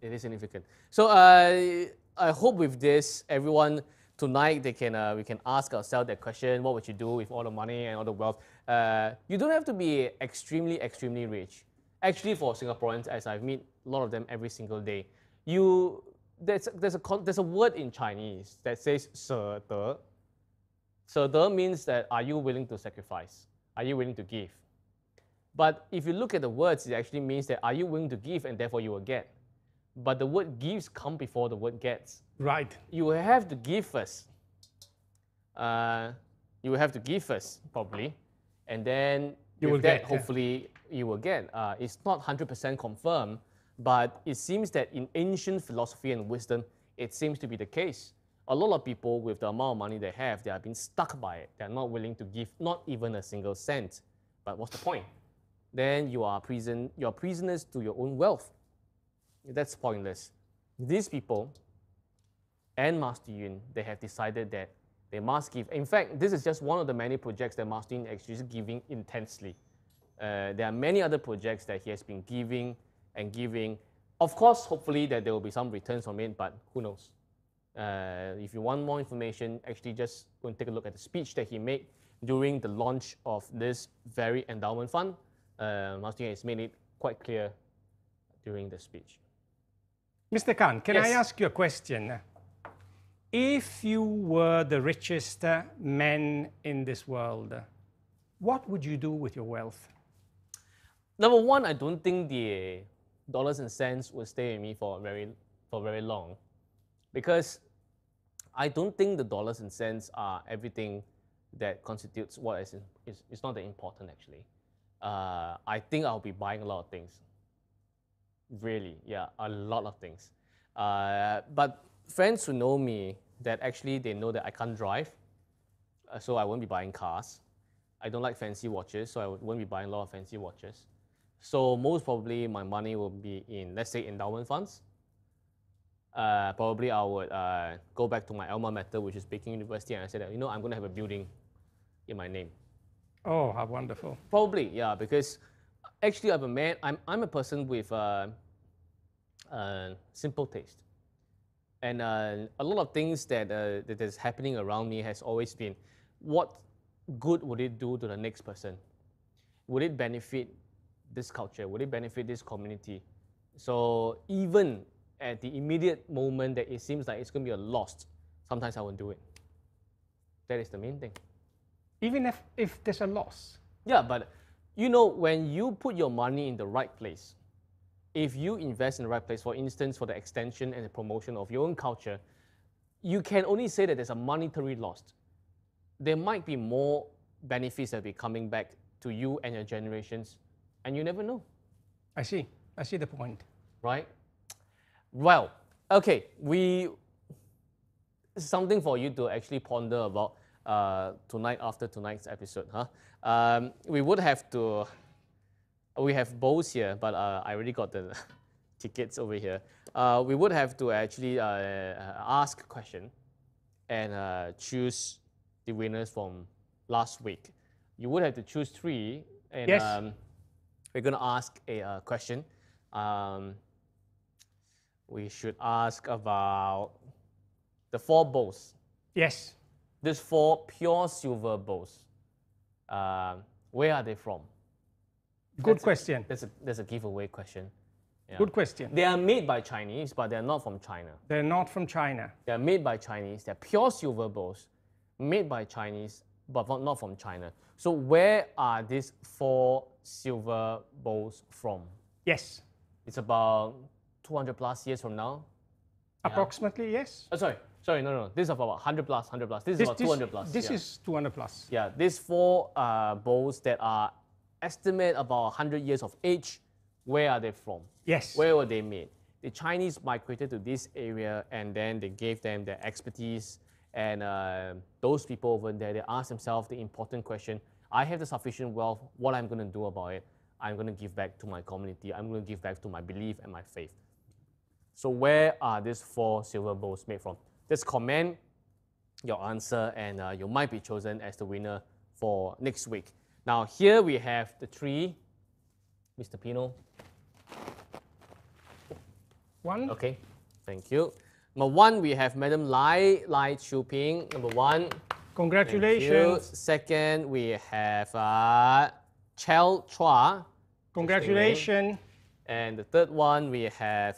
A: It is significant. So uh, I hope with this, everyone tonight they can uh, we can ask ourselves that question: What would you do with all the money and all the wealth? Uh, you don't have to be extremely, extremely rich Actually, for Singaporeans, as I meet a lot of them every single day, you there's there's a there's a word in Chinese that says 舍得.舍得 means that are you willing to sacrifice? Are you willing to give? But if you look at the words, it actually means that are you willing to give and therefore you will get but the word gives come before the word gets.
B: Right.
A: You have to give first. Uh, you will have to give first, probably, and then you will that, get, hopefully, yeah. you will get. Uh, it's not 100% confirmed, but it seems that in ancient philosophy and wisdom, it seems to be the case. A lot of people, with the amount of money they have, they have been stuck by it. They're not willing to give not even a single cent. But what's the point? Then you are prison, you're prisoners to your own wealth that's pointless. These people and Master Yun, they have decided that they must give. In fact, this is just one of the many projects that Master Yun actually is giving intensely. Uh, there are many other projects that he has been giving and giving. Of course, hopefully that there will be some returns from it, but who knows? Uh, if you want more information, actually just go and take a look at the speech that he made during the launch of this very endowment fund. Uh, Master Yun has made it quite clear during the speech.
B: Mr. Kan, can yes. I ask you a question? If you were the richest man in this world, what would you do with your wealth?
A: Number one, I don't think the dollars and cents will stay with me for very, for very long. Because I don't think the dollars and cents are everything that constitutes what is, is, is not that important actually. Uh, I think I'll be buying a lot of things. Really, yeah, a lot of things. Uh, but friends who know me, that actually they know that I can't drive, uh, so I won't be buying cars. I don't like fancy watches, so I won't be buying a lot of fancy watches. So most probably my money will be in, let's say, endowment funds. Uh, probably I would uh, go back to my alma mater, which is Peking University, and I said that, you know, I'm going to have a building in my name.
B: Oh, how wonderful.
A: Probably, yeah, because actually I'm a man, I'm, I'm a person with uh, uh, simple taste. And uh, a lot of things that, uh, that is happening around me has always been, what good would it do to the next person? Would it benefit this culture? Would it benefit this community? So even at the immediate moment that it seems like it's going to be a loss, sometimes I won't do it. That is the main thing.
B: Even if, if there's a loss.
A: Yeah, but you know, when you put your money in the right place, if you invest in the right place, for instance, for the extension and the promotion of your own culture, you can only say that there's a monetary loss. There might be more benefits that will be coming back to you and your generations, and you never know.
B: I see. I see the point.
A: Right? Well, okay, we something for you to actually ponder about uh, tonight after tonight's episode, huh? Um, we would have to we have bowls here, but uh, I already got the tickets over here. Uh, we would have to actually uh, uh ask a question and uh, choose the winners from last week. You would have to choose three, and
B: yes.
A: um, we're going to ask a uh, question. Um, we should ask about the four bowls.
B: Yes.
A: These four pure silver bowls. where are they from?
B: Good
A: that's
B: question.
A: A, that's, a, that's a giveaway question.
B: Yeah. Good question.
A: They are made by Chinese, but they're not from China.
B: They're not from China.
A: They're made by Chinese. They're pure silver bowls, made by Chinese, but not from China. So where are these four silver bowls from?
B: Yes.
A: It's about 200 plus years from now.
B: Approximately, yeah. yes.
A: Oh, sorry, sorry, no, no. This is about 100 plus, 100 plus. This, this is about 200 plus.
B: This yeah. is 200 plus.
A: Yeah, these four uh, bowls that are estimate about 100 years of age, where are they from?
B: Yes.
A: Where were they made? The Chinese migrated to this area and then they gave them their expertise. And uh, those people over there, they asked themselves the important question I have the sufficient wealth, what I'm going to do about it? I'm going to give back to my community. I'm going to give back to my belief and my faith. So, where are these four silver bowls made from? Just comment your answer, and uh, you might be chosen as the winner for next week. Now here we have the tree, Mr. Pino.
B: One.
A: Okay, thank you. Number one, we have Madam Lai, Lai Chiu Ping. Number one.
B: Congratulations.
A: Second, we have uh, Chel Chua.
B: Congratulations.
A: And the third one, we have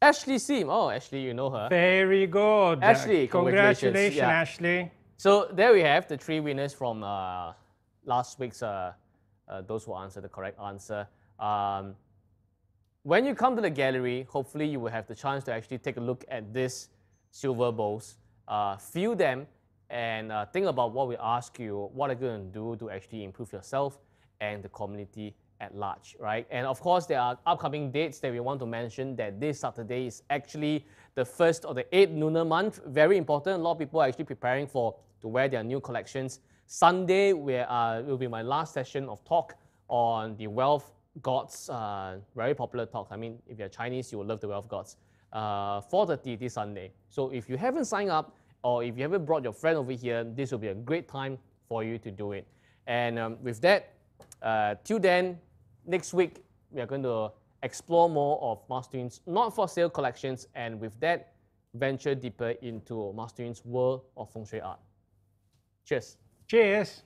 A: Ashley Sim. Oh, Ashley, you know her.
B: Very good.
A: Ashley, congratulations,
B: congratulations yeah. Ashley.
A: So there we have the three winners from uh, last week's, uh, uh, those who answered the correct answer. Um, when you come to the gallery, hopefully you will have the chance to actually take a look at these silver bowls, uh, feel them, and uh, think about what we ask you, what are you going to do to actually improve yourself and the community at large, right? And of course, there are upcoming dates that we want to mention that this Saturday is actually the first of the eighth lunar month. Very important. A lot of people are actually preparing for to wear their new collections. Sunday uh, will be my last session of talk on the wealth gods, uh, very popular talk. I mean, if you're Chinese, you will love the wealth gods. Uh, 4.30 this Sunday. So if you haven't signed up or if you haven't brought your friend over here, this will be a great time for you to do it. And um, with that, uh, till then, next week, we are going to explore more of Master not for sale collections and with that, venture deeper into Master world of feng shui art. Cheers.
B: Cheers.